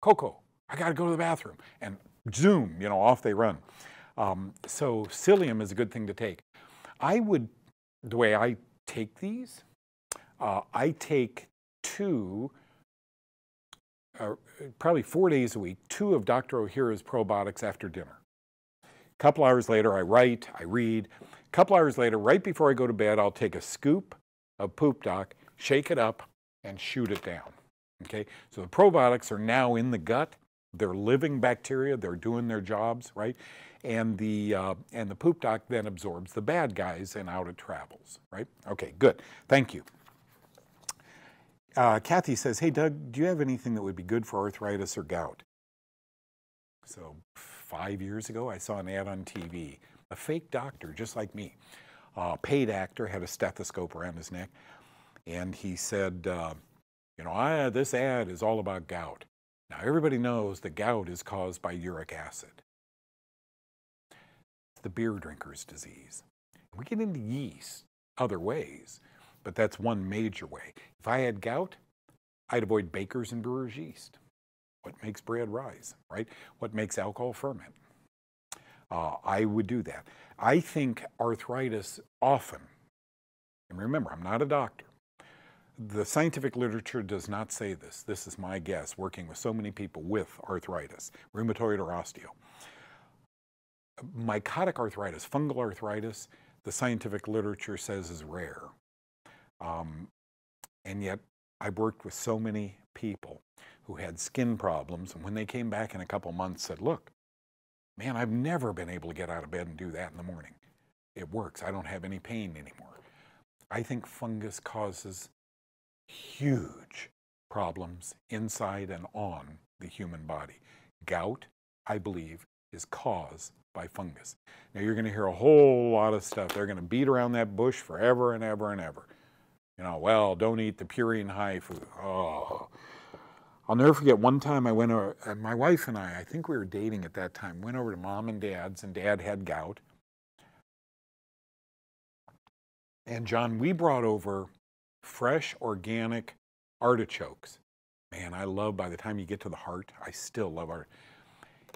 Coco, I got to go to the bathroom. And zoom, you know, off they run. Um, so psyllium is a good thing to take. I would, the way I take these, uh, I take two, uh, probably four days a week, two of Dr. Ohhira's probiotics after dinner. A couple hours later, I write, I read. A couple hours later, right before I go to bed, I'll take a scoop of Poop Doc, shake it up, and shoot it down. Okay, so the probiotics are now in the gut. They're living bacteria. They're doing their jobs, right? And the uh, and the poop doc then absorbs the bad guys and out it travels, right? Okay, good. Thank you. Uh, Kathy says, "Hey Doug, do you have anything that would be good for arthritis or gout?" So five years ago, I saw an ad on TV. A fake doctor, just like me, a paid actor, had a stethoscope around his neck, and he said, uh, "You know, I, this ad is all about gout." Now, everybody knows that gout is caused by uric acid. It's the beer drinker's disease. We get into yeast other ways, but that's one major way. If I had gout, I'd avoid baker's and brewer's yeast. What makes bread rise, right? What makes alcohol ferment? Uh, I would do that. I think arthritis often, and remember, I'm not a doctor, the scientific literature does not say this. This is my guess, working with so many people with arthritis, rheumatoid or osteo. Mycotic arthritis, fungal arthritis, the scientific literature says is rare. Um, and yet, I've worked with so many people who had skin problems, and when they came back in a couple months, said, Look, man, I've never been able to get out of bed and do that in the morning. It works. I don't have any pain anymore. I think fungus causes huge problems inside and on the human body. Gout, I believe, is caused by fungus. Now you're going to hear a whole lot of stuff. They're going to beat around that bush forever and ever and ever. You know, well, don't eat the purine high food. Oh. I'll never forget one time I went over, uh, my wife and I, I think we were dating at that time, went over to mom and dad's, and dad had gout. And John, we brought over fresh organic artichokes. Man, I love by the time you get to the heart, I still love art.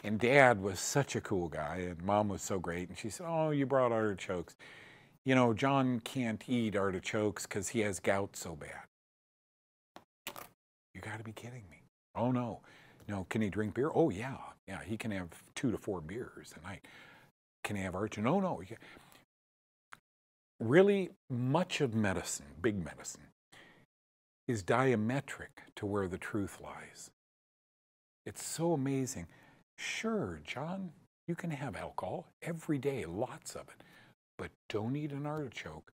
And dad was such a cool guy, and mom was so great. And she said, Oh, you brought artichokes. You know, John can't eat artichokes because he has gout so bad. You got to be kidding me. Oh, no. No, can he drink beer? Oh, yeah. Yeah, he can have two to four beers a night. Can he have artichoke? Oh, no, no really much of medicine, big medicine, is diametric to where the truth lies. It's so amazing. Sure, John, you can have alcohol every day, lots of it, but don't eat an artichoke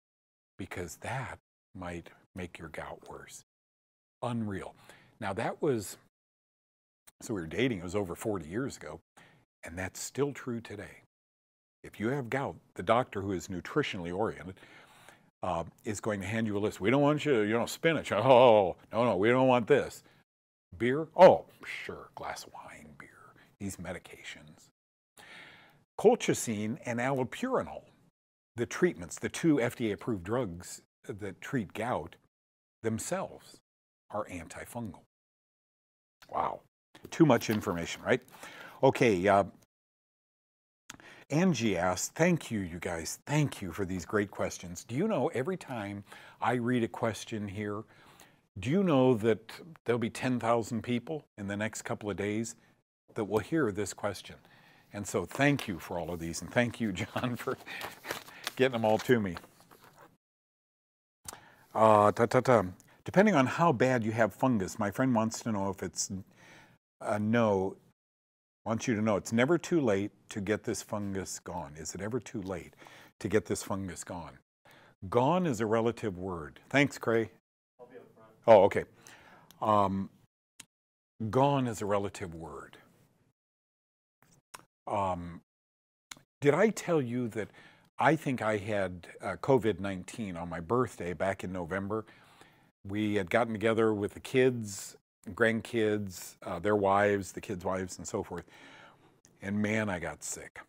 because that might make your gout worse. Unreal. Now, that was, so we were dating, it was over 40 years ago, and that's still true today. If you have gout, the doctor who is nutritionally oriented uh, is going to hand you a list. We don't want you, you know, spinach. Oh, no, no, we don't want this. Beer? Oh, sure, glass of wine, beer, these medications. Colchicine and allopurinol, the treatments, the two FDA approved drugs that treat gout themselves are antifungal. Wow, too much information, right? Okay, uh, Angie asked, thank you, you guys. Thank you for these great questions. Do you know every time I read a question here, do you know that there'll be 10,000 people in the next couple of days that will hear this question? And so thank you for all of these. And thank you, John, for getting them all to me. Uh, ta, ta, ta. Depending on how bad you have fungus, my friend wants to know if it's a no, I want you to know it's never too late to get this fungus gone. Is it ever too late to get this fungus gone? Gone is a relative word. Thanks, Cray. Oh, okay. Um, gone is a relative word. Um, did I tell you that I think I had uh, COVID 19 on my birthday back in November. We had gotten together with the kids, grandkids, uh, their wives, the kids' wives, and so forth. And man, I got sick.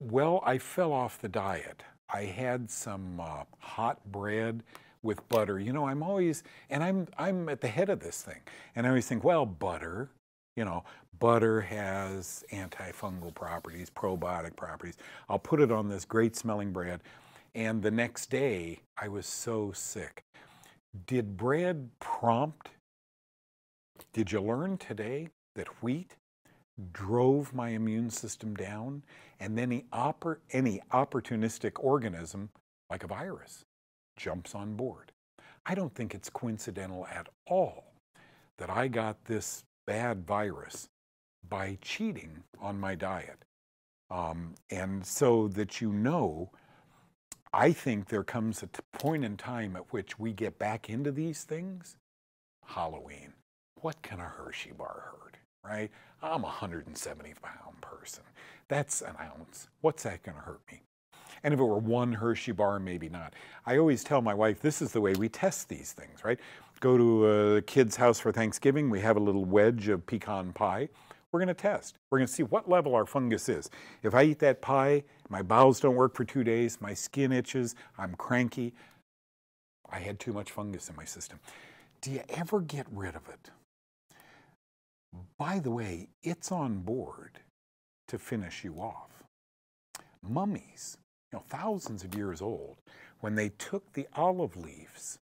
Well, I fell off the diet. I had some uh, hot bread with butter. You know, I'm always, and I'm, I'm at the head of this thing. And I always think, well, butter, you know, butter has antifungal properties, probiotic properties. I'll put it on this great smelling bread. And the next day, I was so sick. Did bread prompt? Did you learn today that wheat drove my immune system down and then any, oppor- any opportunistic organism, like a virus, jumps on board? I don't think it's coincidental at all that I got this bad virus by cheating on my diet. Um, and so that you know, I think there comes a point in time at which we get back into these things. Halloween. What can a Hershey bar hurt, right? I'm a 170 pound person. That's an ounce. What's that going to hurt me? And if it were one Hershey bar, maybe not. I always tell my wife, this is the way we test these things, right? Go to uh, a kid's house for Thanksgiving, we have a little wedge of pecan pie. We're going to test. We're going to see what level our fungus is. If I eat that pie, my bowels don't work for two days, my skin itches, I'm cranky, I had too much fungus in my system. Do you ever get rid of it? By the way, it's on board to finish you off. Mummies, you know, thousands of years old, when they took the olive leaves,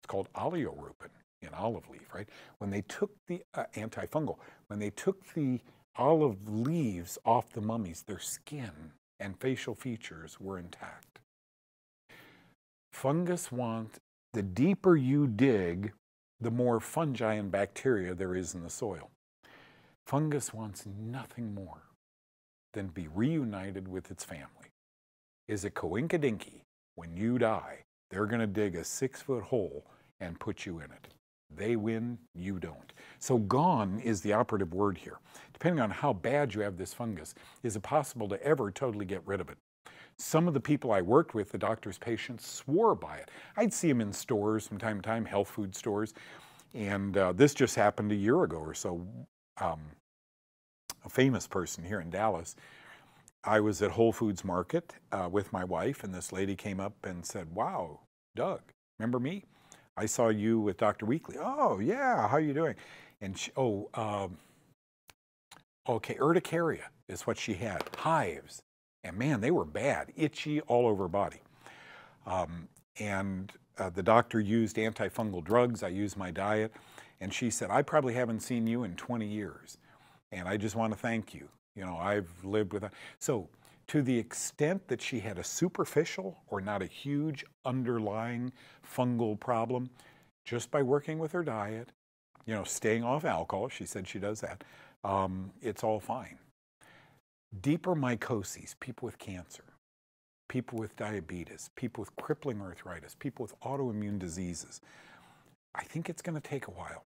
it's called oleuropein in olive leaf, right? When they took the uh, antifungal, when they took the olive leaves off the mummies, their skin and facial features were intact. Fungus want the deeper you dig, the more fungi and bacteria there is in the soil. Fungus wants nothing more than be reunited with its family. Is it coinkadinky when you die, they're going to dig a six foot hole and put you in it. They win, you don't. So gone is the operative word here. Depending on how bad you have this fungus, is it possible to ever totally get rid of it? Some of the people I worked with, the doctor's patients, swore by it. I'd see them in stores from time to time, health food stores. And uh, this just happened a year ago or so. Um, a famous person here in Dallas. I was at Whole Foods Market uh, with my wife, and this lady came up and said, Wow, Doug, remember me? I saw you with Dr. Weekly. Oh, yeah, how are you doing? And she, oh, um, okay, urticaria is what she had, hives. And man, they were bad, itchy all over body. Um, and uh, the doctor used antifungal drugs. I used my diet. And she said, I probably haven't seen you in 20 years. And I just want to thank you. You know, I've lived with that. So, to the extent that she had a superficial or not a huge underlying fungal problem, just by working with her diet, you know, staying off alcohol, she said she does that, um, it's all fine. Deeper mycoses, people with cancer, people with diabetes, people with crippling arthritis, people with autoimmune diseases. I think it's going to take a while.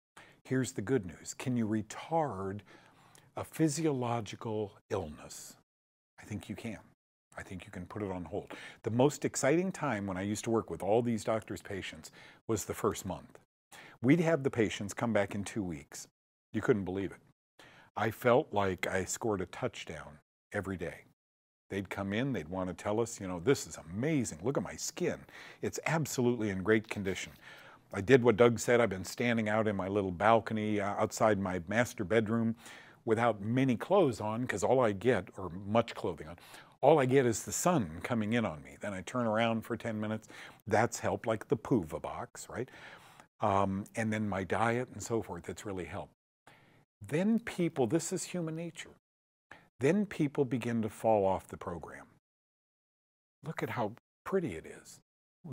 Here's the good news can you retard a physiological illness? I think you can. I think you can put it on hold. The most exciting time when I used to work with all these doctors' patients was the first month. We'd have the patients come back in two weeks. You couldn't believe it. I felt like I scored a touchdown every day. They'd come in, they'd want to tell us, you know, this is amazing. Look at my skin. It's absolutely in great condition. I did what Doug said. I've been standing out in my little balcony uh, outside my master bedroom without many clothes on because all I get, or much clothing on, all I get is the sun coming in on me. Then I turn around for 10 minutes. That's helped, like the Puva box, right? Um, and then my diet and so forth, that's really helped. Then people, this is human nature, then people begin to fall off the program. Look at how pretty it is.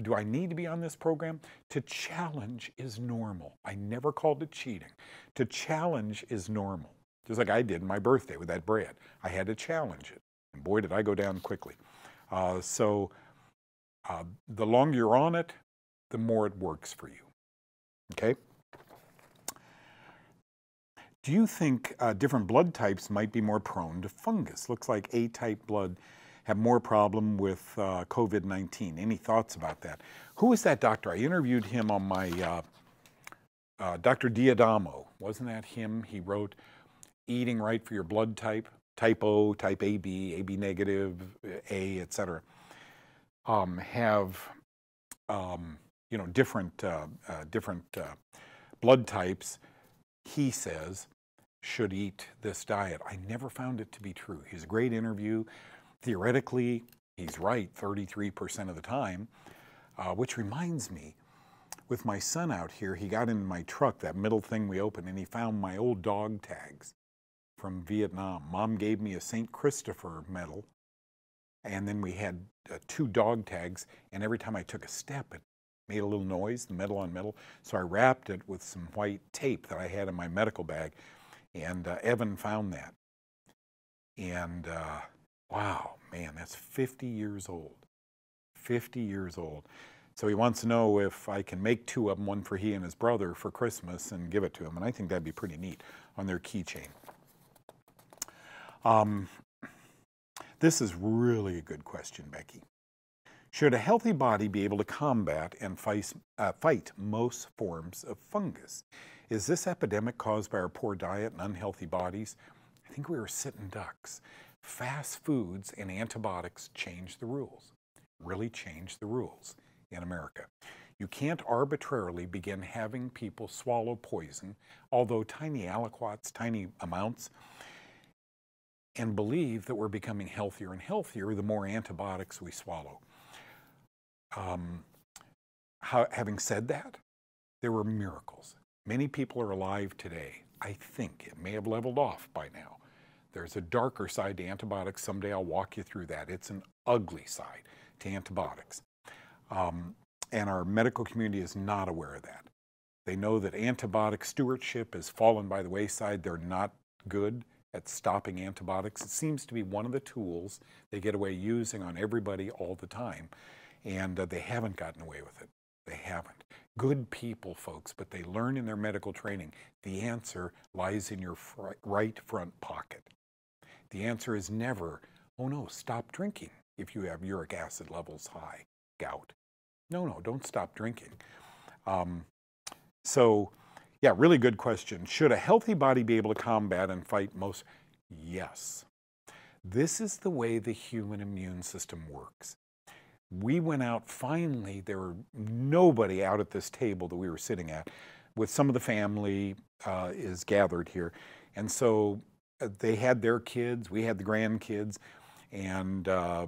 Do I need to be on this program? To challenge is normal. I never called it cheating. To challenge is normal. Just like I did my birthday with that bread. I had to challenge it. And boy, did I go down quickly. Uh, so uh, the longer you're on it, the more it works for you. Okay? Do you think uh, different blood types might be more prone to fungus? Looks like A type blood have more problem with uh, COVID 19. Any thoughts about that? Who is that doctor? I interviewed him on my uh, uh, Dr. D'Adamo. Wasn't that him? He wrote Eating Right for Your Blood Type, type O, type AB, AB negative, A, etc. Um, have um, you know different uh, uh, different uh, blood types. He says should eat this diet. I never found it to be true. He's a great interview. Theoretically, he's right 33% of the time, uh, which reminds me, with my son out here, he got in my truck, that middle thing we opened, and he found my old dog tags from Vietnam. Mom gave me a St. Christopher medal, and then we had uh, two dog tags, and every time I took a step, it made a little noise, the metal on metal. So I wrapped it with some white tape that I had in my medical bag. And uh, Evan found that. And uh, wow, man, that's 50 years old. 50 years old. So he wants to know if I can make two of them, one for he and his brother for Christmas and give it to him. And I think that'd be pretty neat on their keychain. Um, this is really a good question, Becky. Should a healthy body be able to combat and fight, uh, fight most forms of fungus? Is this epidemic caused by our poor diet and unhealthy bodies? I think we were sitting ducks. Fast foods and antibiotics change the rules, really change the rules in America. You can't arbitrarily begin having people swallow poison, although tiny aliquots, tiny amounts, and believe that we're becoming healthier and healthier the more antibiotics we swallow. Um, how, having said that, there were miracles. Many people are alive today. I think it may have leveled off by now. There's a darker side to antibiotics. Someday I'll walk you through that. It's an ugly side to antibiotics. Um, and our medical community is not aware of that. They know that antibiotic stewardship has fallen by the wayside. They're not good at stopping antibiotics. It seems to be one of the tools they get away using on everybody all the time. And uh, they haven't gotten away with it. They haven't good people, folks, but they learn in their medical training the answer lies in your fr right front pocket. The answer is never, oh no, stop drinking if you have uric acid levels high, gout. No, no, don't stop drinking. Um, so, yeah, really good question. Should a healthy body be able to combat and fight most? Yes. This is the way the human immune system works we went out finally there were nobody out at this table that we were sitting at with some of the family uh, is gathered here and so they had their kids we had the grandkids and uh,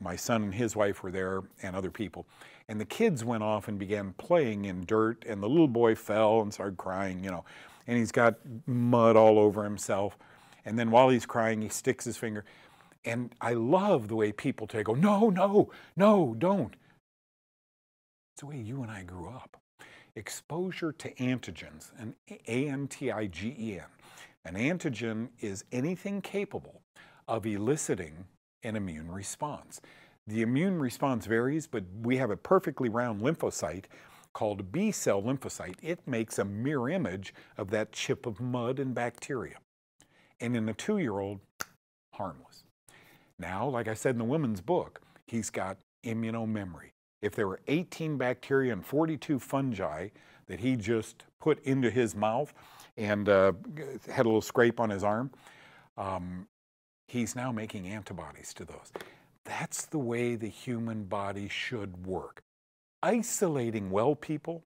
my son and his wife were there and other people and the kids went off and began playing in dirt and the little boy fell and started crying you know and he's got mud all over himself and then while he's crying he sticks his finger and I love the way people take, go, no, no, no, don't. It's the way you and I grew up. Exposure to antigens, an A-N-T-I-G-E-N. An antigen is anything capable of eliciting an immune response. The immune response varies, but we have a perfectly round lymphocyte called B cell lymphocyte. It makes a mirror image of that chip of mud and bacteria. And in a two year old, harmless. Now, like I said in the women's book, he's got immunomemory. If there were 18 bacteria and 42 fungi that he just put into his mouth and uh, had a little scrape on his arm, um, he's now making antibodies to those. That's the way the human body should work. Isolating well people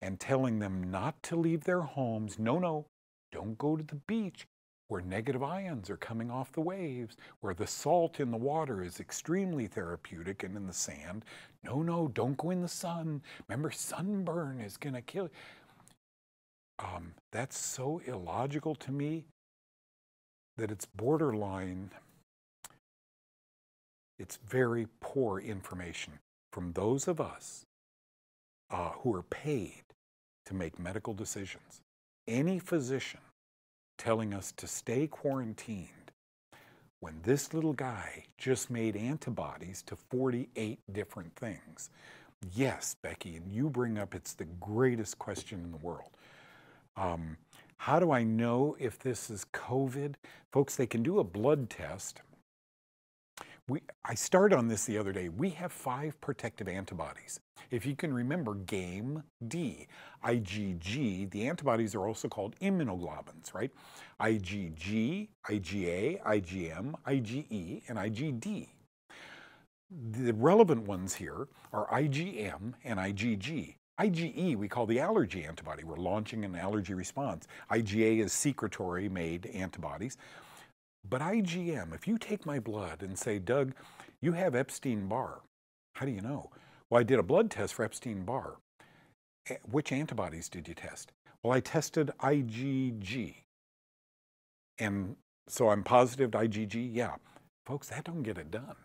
and telling them not to leave their homes. No, no, don't go to the beach where negative ions are coming off the waves, where the salt in the water is extremely therapeutic and in the sand. No, no, don't go in the sun. Remember, sunburn is going to kill you. Um, that's so illogical to me that it's borderline, it's very poor information from those of us uh, who are paid to make medical decisions. Any physician telling us to stay quarantined when this little guy just made antibodies to 48 different things. Yes, Becky, and you bring up it's the greatest question in the world. Um, how do I know if this is COVID? Folks, they can do a blood test we, I started on this the other day. We have five protective antibodies. If you can remember GAME D, IgG, the antibodies are also called immunoglobulins, right? IgG, IgA, IgM, IgE, and IgD. The relevant ones here are IgM and IgG. IgE we call the allergy antibody. We're launching an allergy response. IgA is secretory made antibodies. But IgM, if you take my blood and say, Doug, you have Epstein Barr, how do you know? Well, I did a blood test for Epstein Barr. Eh, which antibodies did you test? Well, I tested IgG. And so I'm positive to IgG? Yeah. Folks, that don't get it done.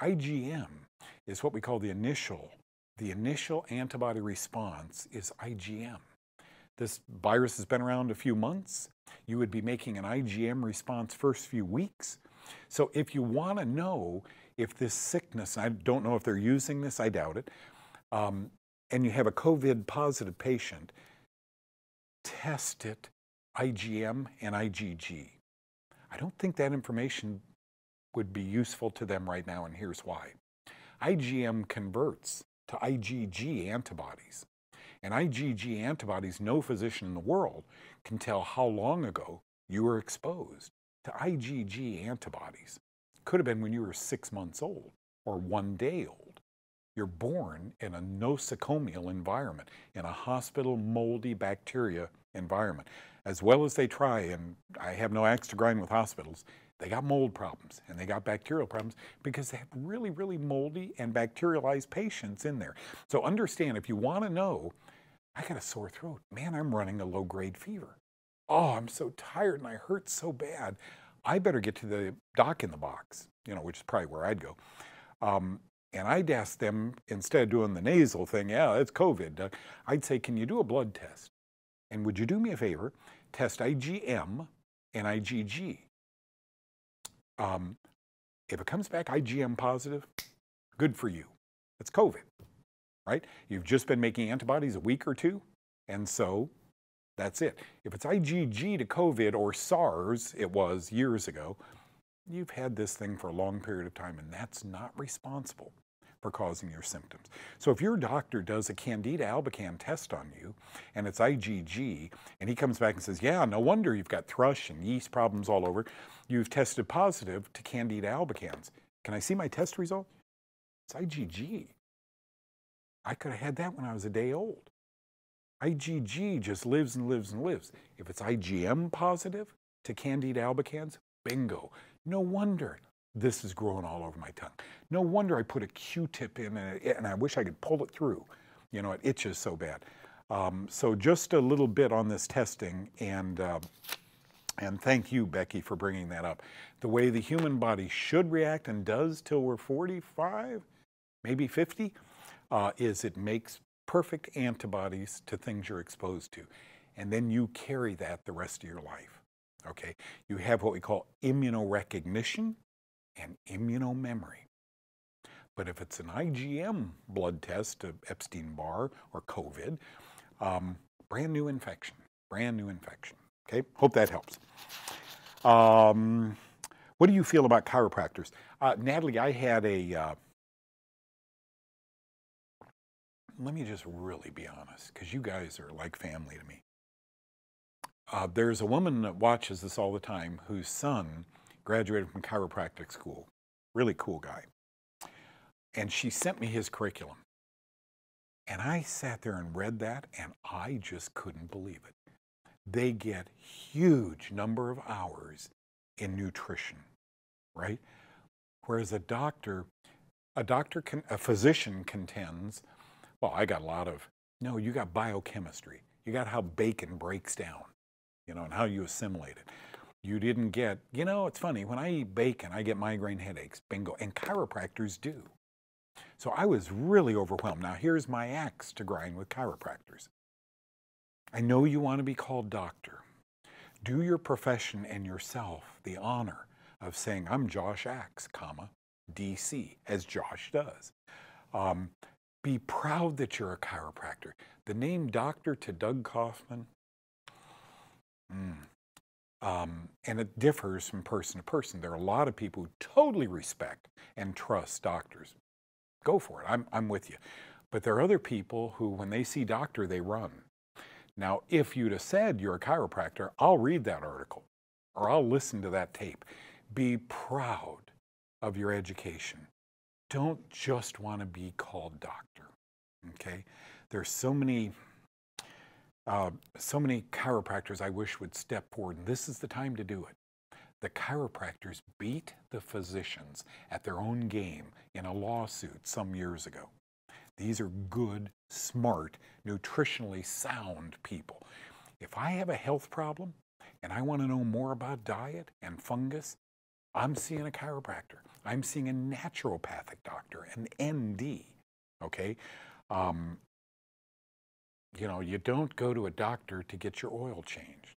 IgM is what we call the initial, the initial antibody response is IgM. This virus has been around a few months. You would be making an IgM response first few weeks. So if you want to know if this sickness, I don't know if they're using this, I doubt it, um, and you have a COVID positive patient, test it IgM and IgG. I don't think that information would be useful to them right now, and here's why. IgM converts to IgG antibodies. And IgG antibodies, no physician in the world can tell how long ago you were exposed to IgG antibodies. Could have been when you were six months old or one day old. You're born in a nosocomial environment, in a hospital moldy bacteria environment. As well as they try, and I have no axe to grind with hospitals, they got mold problems and they got bacterial problems because they have really, really moldy and bacterialized patients in there. So understand if you want to know I got a sore throat. Man, I'm running a low grade fever. Oh, I'm so tired and I hurt so bad. I better get to the doc in the box, you know, which is probably where I'd go. Um, and I'd ask them, instead of doing the nasal thing, yeah, it's COVID, I'd say, can you do a blood test? And would you do me a favor? Test IgM and IgG. Um, if it comes back IgM positive, good for you. It's COVID right? You've just been making antibodies a week or two, and so that's it. If it's IgG to COVID or SARS, it was years ago, you've had this thing for a long period of time, and that's not responsible for causing your symptoms. So if your doctor does a Candida albicans test on you, and it's IgG, and he comes back and says, yeah, no wonder you've got thrush and yeast problems all over, you've tested positive to Candida albicans. Can I see my test result? It's IgG. I could have had that when I was a day old. IgG just lives and lives and lives. If it's IgM positive to Candida albicans, bingo. No wonder this is growing all over my tongue. No wonder I put a Q-tip in and, and I wish I could pull it through. You know, it itches so bad. Um, so just a little bit on this testing and uh, and thank you, Becky, for bringing that up. The way the human body should react and does till we're 45, maybe 50, uh, is it makes perfect antibodies to things you're exposed to. And then you carry that the rest of your life. Okay? You have what we call immunorecognition and immunomemory. But if it's an IgM blood test Epstein Barr or COVID, um, brand new infection, brand new infection. Okay, hope that helps. Um, what do you feel about chiropractors? Uh, Natalie, I had a, uh, let me just really be honest, because you guys are like family to me. Uh, there's a woman that watches this all the time whose son graduated from chiropractic school. Really cool guy. And she sent me his curriculum. And I sat there and read that, and I just couldn't believe it. They get huge number of hours in nutrition, right? Whereas a doctor, a doctor can, a physician contends well, I got a lot of, no, you got biochemistry. You got how bacon breaks down, you know, and how you assimilate it. You didn't get, you know, it's funny, when I eat bacon, I get migraine headaches, bingo, and chiropractors do. So I was really overwhelmed. Now, here's my axe to grind with chiropractors. I know you want to be called doctor. Do your profession and yourself the honor of saying, I'm Josh Axe, comma, DC, as Josh does. Um, be proud that you're a chiropractor. The name doctor to Doug Kaufmann, mm, Um, and it differs from person to person. There are a lot of people who totally respect and trust doctors. Go for it. I'm, I'm with you. But there are other people who, when they see doctor, they run. Now, if you'd have said you're a chiropractor, I'll read that article or I'll listen to that tape. Be proud of your education. Don't just want to be called doctor. Okay? There's so many uh, so many chiropractors I wish would step forward. And this is the time to do it. The chiropractors beat the physicians at their own game in a lawsuit some years ago. These are good, smart, nutritionally sound people. If I have a health problem and I want to know more about diet and fungus, I'm seeing a chiropractor. I'm seeing a naturopathic doctor, an ND. Okay? Um, you know, you don't go to a doctor to get your oil changed.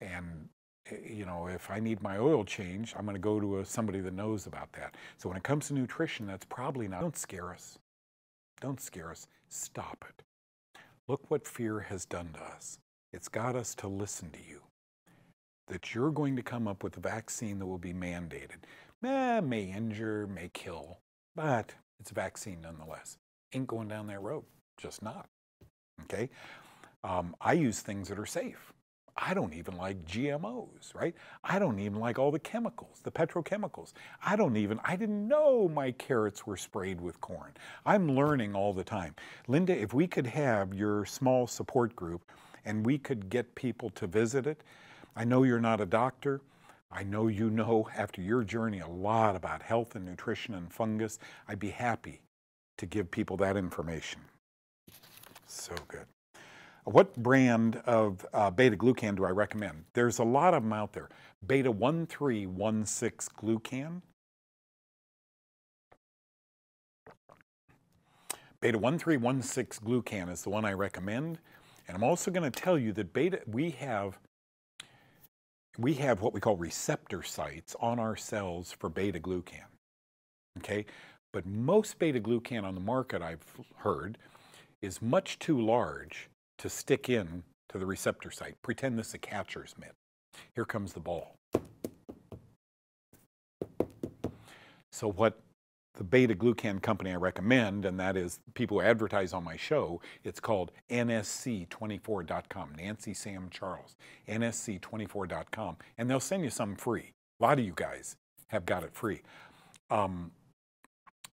And, eh, you know, if I need my oil changed, I'm going to go to a, somebody that knows about that. So when it comes to nutrition, that's probably not. Don't scare us. Don't scare us. Stop it. Look what fear has done to us. It's got us to listen to you. That you're going to come up with a vaccine that will be mandated. Eh, may injure, may kill, but it's a vaccine nonetheless. Ain't going down that road. Just not. Okay? Um, I use things that are safe. I don't even like GMOs, right? I don't even like all the chemicals, the petrochemicals. I don't even, I didn't know my carrots were sprayed with corn. I'm learning all the time. Linda, if we could have your small support group and we could get people to visit it, I know you're not a doctor. I know you know after your journey a lot about health and nutrition and fungus. I'd be happy to give people that information. So good. What brand of uh, beta glucan do I recommend? There's a lot of them out there. Beta 1316 glucan. Beta 1316 glucan is the one I recommend. And I'm also going to tell you that beta we have we have what we call receptor sites on our cells for beta glucan. Okay? But most beta glucan on the market I've heard is much too large to stick in to the receptor site. Pretend this is a catcher's mitt. Here comes the ball. So what the beta glucan company I recommend, and that is people who advertise on my show, it's called nsc24.com, Nancy Sam Charles, nsc24.com, and they'll send you some free. A lot of you guys have got it free. Um,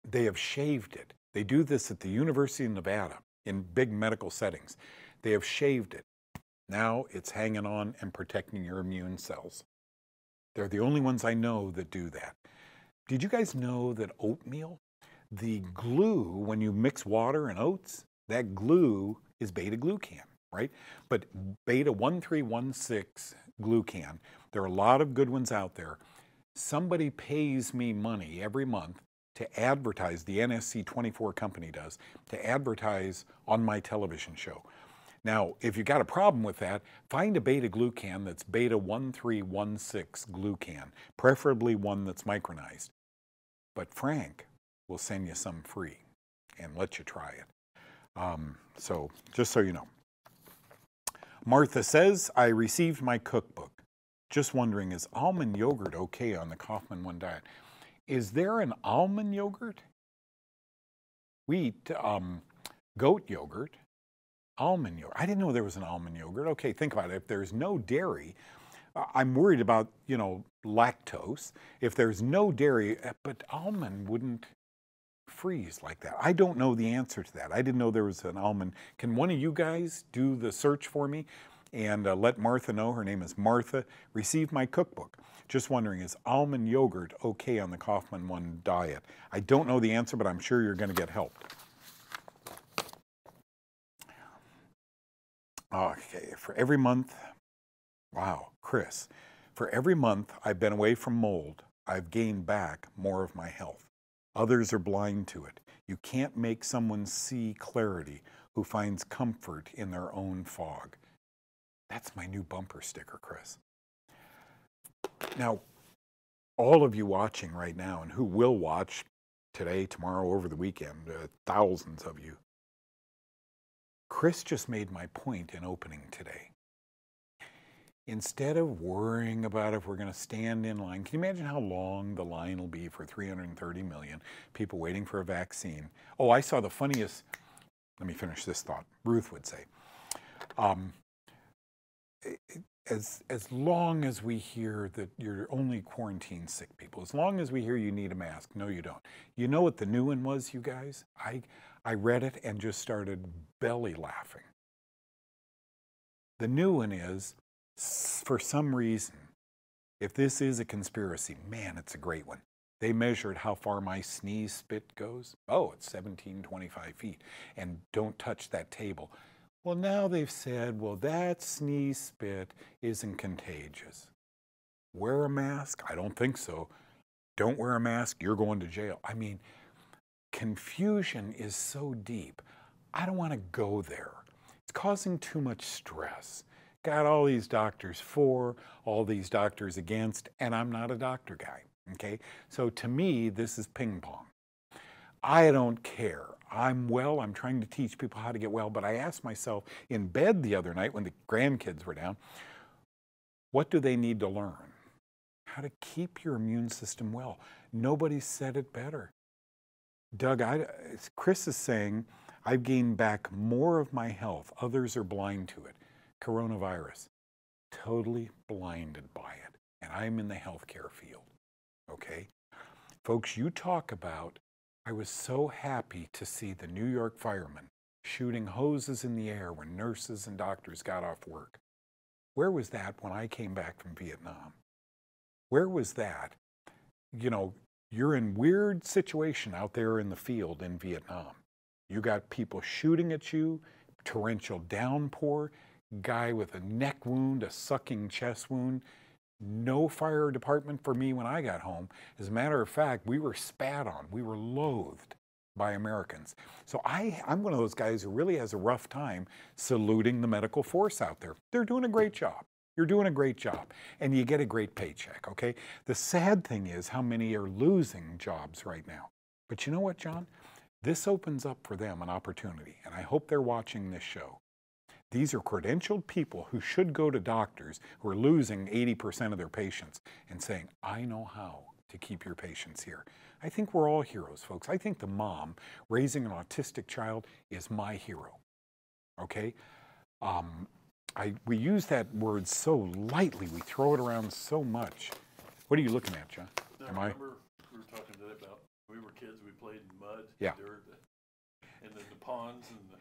they have shaved it. They do this at the University of Nevada in big medical settings. They have shaved it. Now it's hanging on and protecting your immune cells. They're the only ones I know that do that. Did you guys know that oatmeal, the glue, when you mix water and oats, that glue is beta glucan, right? But beta 1316 glucan, there are a lot of good ones out there. Somebody pays me money every month to advertise, the NSC 24 company does, to advertise on my television show. Now, if you've got a problem with that, find a beta glucan that's beta 1316 glucan, preferably one that's micronized. But Frank will send you some free and let you try it. Um, so, just so you know. Martha says, I received my cookbook. Just wondering, is almond yogurt okay on the Kaufmann One diet? Is there an almond yogurt? We eat um, goat yogurt, almond yogurt. I didn't know there was an almond yogurt. Okay, think about it. If there's no dairy, I'm worried about, you know, lactose. If there's no dairy, uh, but almond wouldn't freeze like that. I don't know the answer to that. I didn't know there was an almond. Can one of you guys do the search for me and uh, let Martha know? Her name is Martha. Receive my cookbook. Just wondering, is almond yogurt okay on the Kaufmann One diet? I don't know the answer, but I'm sure you're going to get helped. Okay, for every month, wow, Chris, for every month I've been away from mold, I've gained back more of my health. Others are blind to it. You can't make someone see clarity who finds comfort in their own fog. That's my new bumper sticker, Chris. Now, all of you watching right now and who will watch today, tomorrow, over the weekend, uh, thousands of you, Chris just made my point in opening today. instead of worrying about if we're going to stand in line, can you imagine how long the line will be for 330 million people waiting for a vaccine? Oh, I saw the funniest. Let me finish this thought. Ruth would say, um, as, as long as we hear that you're only quarantine sick people, as long as we hear you need a mask, no, you don't. You know what the new one was, you guys? I, I read it and just started belly laughing. The new one is, for some reason, if this is a conspiracy, man, it's a great one. They measured how far my sneeze spit goes. Oh, it's 1725 feet. And don't touch that table. Well, now they've said, well, that sneeze spit isn't contagious. Wear a mask? I don't think so. Don't wear a mask, you're going to jail. I mean, confusion is so deep. I don't want to go there. It's causing too much stress. Got all these doctors for, all these doctors against, and I'm not a doctor guy. Okay? So to me, this is ping pong. I don't care. I'm well. I'm trying to teach people how to get well. But I asked myself in bed the other night when the grandkids were down, what do they need to learn? How to keep your immune system well. Nobody said it better. Doug, I, Chris is saying, I've gained back more of my health. Others are blind to it. Coronavirus, totally blinded by it. And I'm in the healthcare field. Okay? Folks, you talk about I was so happy to see the New York firemen shooting hoses in the air when nurses and doctors got off work. Where was that when I came back from Vietnam? Where was that? You know, you're in weird situation out there in the field in Vietnam. You got people shooting at you, torrential downpour, guy with a neck wound, a sucking chest wound, no fire department for me when I got home. As a matter of fact, we were spat on. We were loathed by Americans. So I, I'm one of those guys who really has a rough time saluting the medical force out there. They're doing a great job. You're doing a great job, and you get a great paycheck, okay? The sad thing is how many are losing jobs right now. But you know what, John? This opens up for them an opportunity, and I hope they're watching this show. These are credentialed people who should go to doctors who are losing 80% of their patients and saying, I know how to keep your patients here. I think we're all heroes, folks. I think the mom raising an autistic child is my hero. Okay? Um, I, we use that word so lightly. We throw it around so much. What are you looking at, John? Am remember I? we were talking today about we were kids, we played in mud, yeah. dirt, and then the ponds and the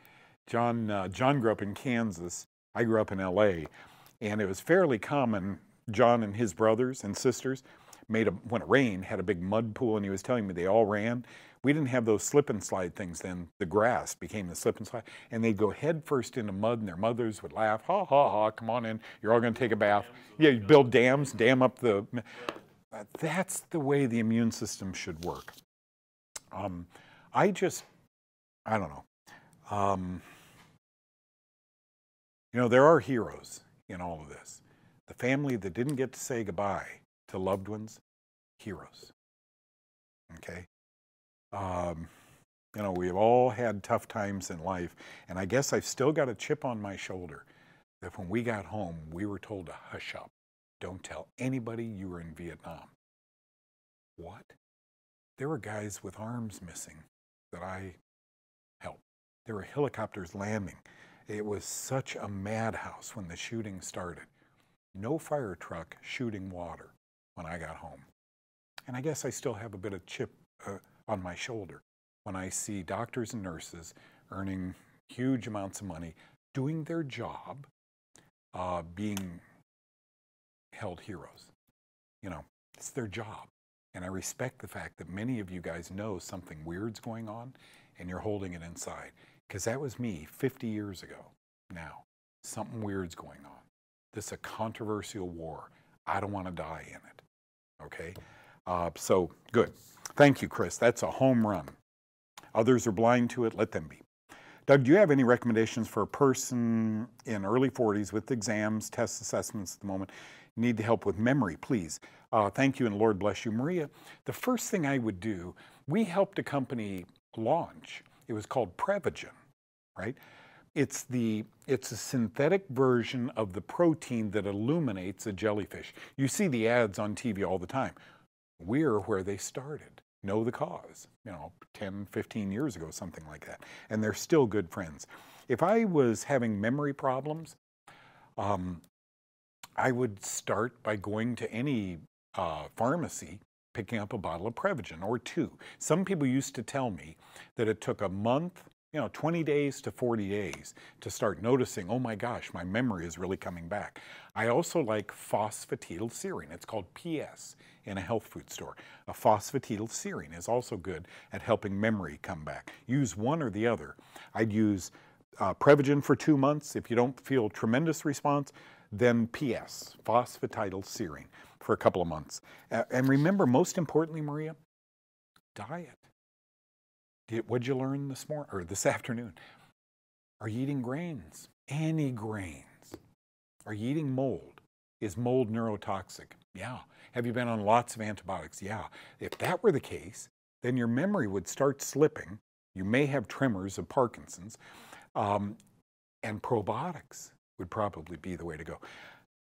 John, uh, John grew up in Kansas. I grew up in LA. And it was fairly common, John and his brothers and sisters made a, when it rained, had a big mud pool, and he was telling me they all ran. We didn't have those slip and slide things then. The grass became the slip and slide. And they'd go head first into mud, and their mothers would laugh, ha, ha, ha, come on in. You're all going to take a bath. Yeah, you build dams, dam up the. Uh, that's the way the immune system should work. Um, I just, I don't know. Um, you know, there are heroes in all of this. The family that didn't get to say goodbye to loved ones, heroes. Okay? Um, you know, we've all had tough times in life, and I guess I've still got a chip on my shoulder that when we got home, we were told to hush up. Don't tell anybody you were in Vietnam. What? There were guys with arms missing that I helped. There were helicopters landing it was such a madhouse when the shooting started. No fire truck shooting water when I got home. And I guess I still have a bit of chip uh, on my shoulder when I see doctors and nurses earning huge amounts of money, doing their job, uh, being held heroes. You know, it's their job. And I respect the fact that many of you guys know something weird's going on and you're holding it inside. Because that was me 50 years ago. Now, something weird's going on. This is a controversial war. I don't want to die in it. Okay? Uh, so, good. Thank you, Chris. That's a home run. Others are blind to it, let them be. Doug, do you have any recommendations for a person in early 40s with exams, tests, assessments at the moment? Need the help with memory, please. Uh, thank you and Lord bless you. Maria, the first thing I would do, we helped a company launch it was called Prevagen, right? it's the it's a synthetic version of the protein that illuminates a jellyfish. You see the ads on TV all the time. We're where they started. Know the cause. You know, 10, 15 years ago, something like that. And they're still good friends. If I was having memory problems, um, I would start by going to any uh, pharmacy, picking up a bottle of Prevagen or two. Some people used to tell me that it took a month, you know, 20 days to 40 days to start noticing, oh my gosh, my memory is really coming back. I also like phosphatidylserine. It's called PS in a health food store. A phosphatidylserine is also good at helping memory come back. Use one or the other. I'd use uh, Prevagen for two months. If you don't feel tremendous response, then PS, phosphatidylserine, for a couple of months. Uh, and remember, most importantly, Maria, diet. Did, what'd you learn this morning or this afternoon? Are you eating grains? Any grains? Are you eating mold? Is mold neurotoxic? Yeah. Have you been on lots of antibiotics? Yeah. If that were the case, then your memory would start slipping. You may have tremors of Parkinson's. Um, and probiotics would probably be the way to go.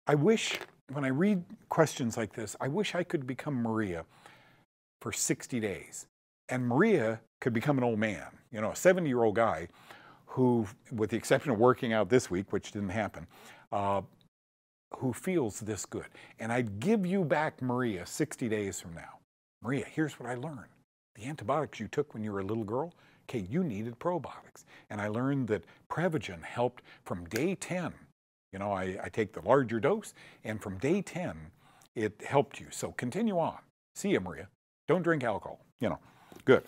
I wish, when I read questions like this, I wish I could become Maria for 60 days. And Maria could become an old man, you know, a 70 year old guy who, with the exception of working out this week, which didn't happen, uh, who feels this good. And I'd give you back Maria 60 days from now. Maria, here's what I learned. The antibiotics you took when you were a little girl, okay, you needed probiotics. And I learned that Prevagen helped from day 10. You know, I, I take the larger dose, and from day 10, it helped you. So continue on. See you, Maria. Don't drink alcohol. You know, good.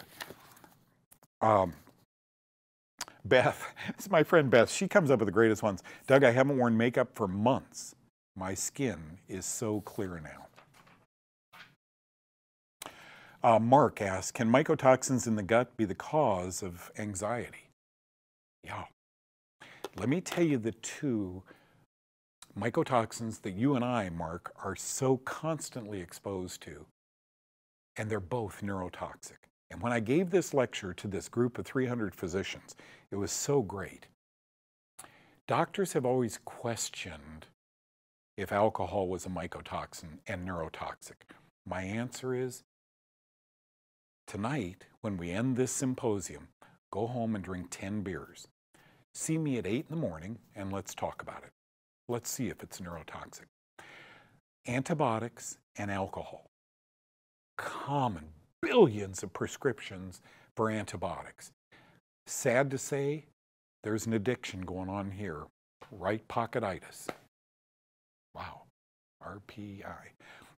Um, Beth, this is my friend Beth. She comes up with the greatest ones. Doug, I haven't worn makeup for months. My skin is so clear now. Uh, Mark asks, can mycotoxins in the gut be the cause of anxiety? Yeah. Let me tell you the two mycotoxins that you and I, Mark, are so constantly exposed to, and they're both neurotoxic. And when I gave this lecture to this group of 300 physicians, it was so great. Doctors have always questioned if alcohol was a mycotoxin and neurotoxic. My answer is Tonight, when we end this symposium, go home and drink 10 beers. See me at 8 in the morning and let's talk about it. Let's see if it's neurotoxic. Antibiotics and alcohol. Common, billions of prescriptions for antibiotics. Sad to say, there's an addiction going on here. Right pocketitis. Wow. RPI.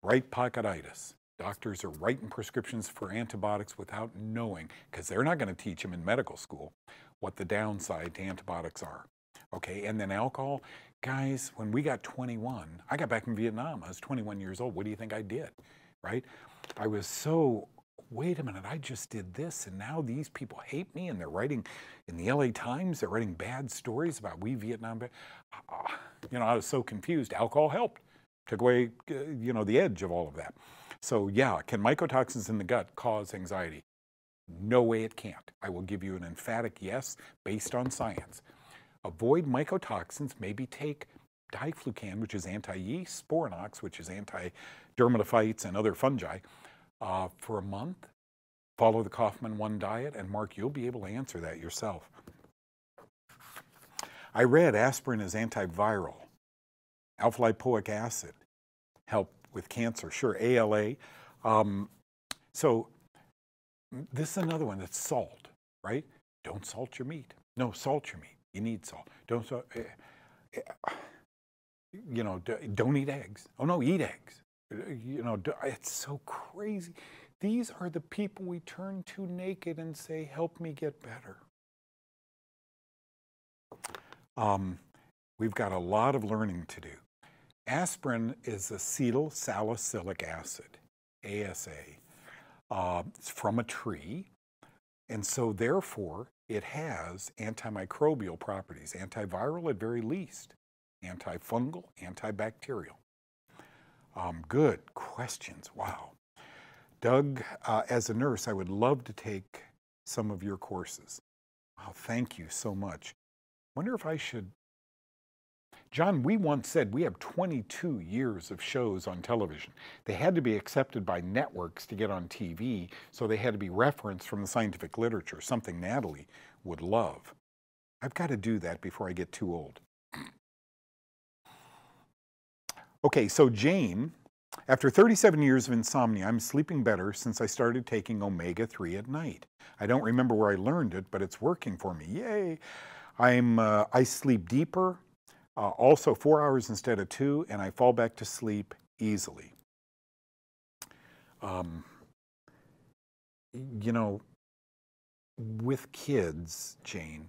Right pocketitis. Doctors are writing prescriptions for antibiotics without knowing, because they're not going to teach them in medical school what the downside to antibiotics are. Okay, and then alcohol. Guys, when we got 21, I got back from Vietnam. I was 21 years old. What do you think I did? Right? I was so, wait a minute, I just did this, and now these people hate me, and they're writing in the LA Times, they're writing bad stories about we Vietnam. Uh, you know, I was so confused. Alcohol helped, took away, uh, you know, the edge of all of that. So yeah, can mycotoxins in the gut cause anxiety? No way it can't. I will give you an emphatic yes based on science. Avoid mycotoxins, maybe take diflucan, which is anti-yeast, Sporanox, which is anti-dermatophytes and other fungi, uh, for a month. Follow the Kaufmann 1 diet, and Mark, you'll be able to answer that yourself. I read aspirin is antiviral. Alpha lipoic acid help with cancer, sure, ALA. Um, so this is another one that's salt, right? Don't salt your meat. No, salt your meat. You need salt. Don't salt. Uh, uh, you know, don't eat eggs. Oh no, eat eggs. You know, it's so crazy. These are the people we turn to naked and say, "Help me get better." Um, we've got a lot of learning to do. Aspirin is acetyl salicylic acid, ASA. Uh, it's from a tree, and so therefore it has antimicrobial properties, antiviral at very least, antifungal, antibacterial. Um, good questions. Wow. Doug, uh, as a nurse, I would love to take some of your courses. Wow, thank you so much. Wonder if I should. John, we once said we have 22 years of shows on television. They had to be accepted by networks to get on TV, so they had to be referenced from the scientific literature, something Natalie would love. I've got to do that before I get too old. Okay, so Jane, after 37 years of insomnia, I'm sleeping better since I started taking omega 3 at night. I don't remember where I learned it, but it's working for me. Yay! I'm, uh, I sleep deeper, uh, also four hours instead of two, and I fall back to sleep easily. Um, you know, with kids, Jane,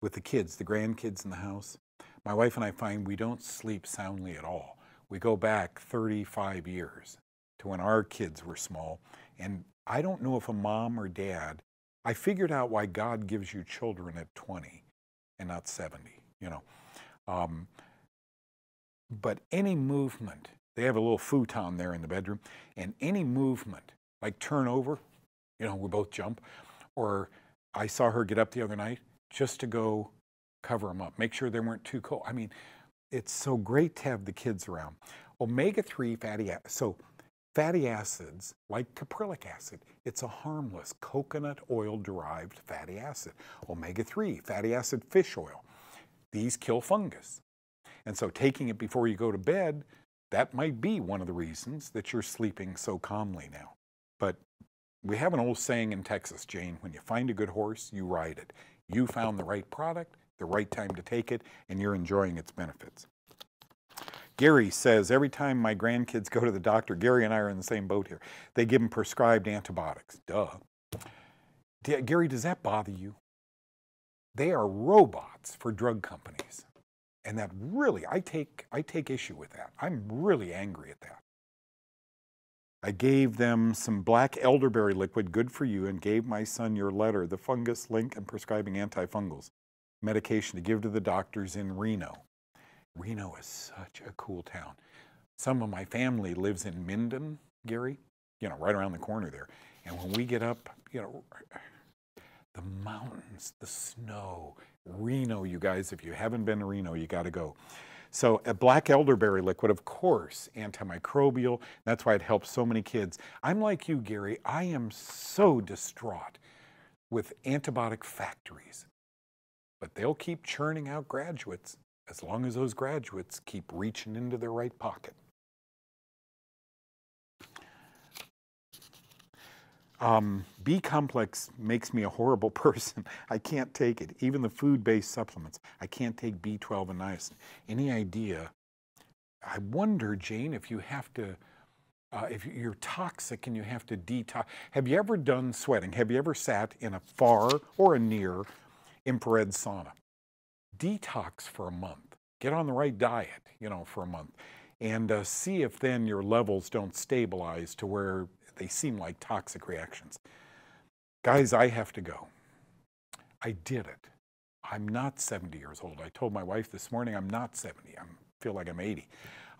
with the kids, the grandkids in the house, my wife and I find we don't sleep soundly at all. We go back 35 years to when our kids were small, and I don't know if a mom or dad, I figured out why God gives you children at 20 and not 70, you know. Um, but any movement, they have a little futon there in the bedroom, and any movement, like turn over, you know, we both jump, or I saw her get up the other night just to go cover them up, make sure they weren't too cold. I mean, it's so great to have the kids around. Omega-3 fatty acids, so fatty acids like caprylic acid, it's a harmless coconut oil derived fatty acid. Omega-3 fatty acid fish oil, these kill fungus. And so taking it before you go to bed, that might be one of the reasons that you're sleeping so calmly now. But we have an old saying in Texas, Jane, when you find a good horse, you ride it. You found the right product, the right time to take it, and you're enjoying its benefits. Gary says, every time my grandkids go to the doctor, Gary and I are in the same boat here, they give them prescribed antibiotics. Duh. Gary, does that bother you? They are robots for drug companies. And that really, I take, I take issue with that. I'm really angry at that. I gave them some black elderberry liquid, good for you, and gave my son your letter, the fungus link and prescribing antifungals medication to give to the doctors in Reno. Reno is such a cool town. Some of my family lives in Minden, Gary, you know, right around the corner there. And when we get up, you know, the mountains, the snow, Reno, you guys, if you haven't been to Reno, you got to go. So a black elderberry liquid, of course, antimicrobial. That's why it helps so many kids. I'm like you, Gary. I am so distraught with antibiotic factories. But they'll keep churning out graduates as long as those graduates keep reaching into their right pocket. Um, B complex makes me a horrible person. I can't take it. Even the food-based supplements, I can't take B12 and niacin. Any idea? I wonder, Jane, if you have to, uh, if you're toxic and you have to detox. Have you ever done sweating? Have you ever sat in a far or a near infrared sauna? Detox for a month. Get on the right diet, you know, for a month. And uh, see if then your levels don't stabilize to where they seem like toxic reactions. Guys, I have to go. I did it. I'm not 70 years old. I told my wife this morning I'm not 70. I feel like I'm 80.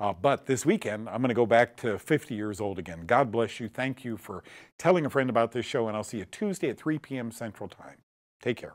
Uh, but this weekend, I'm going to go back to 50 years old again. God bless you. Thank you for telling a friend about this show, and I'll see you Tuesday at 3 p.m. Central Time. Take care.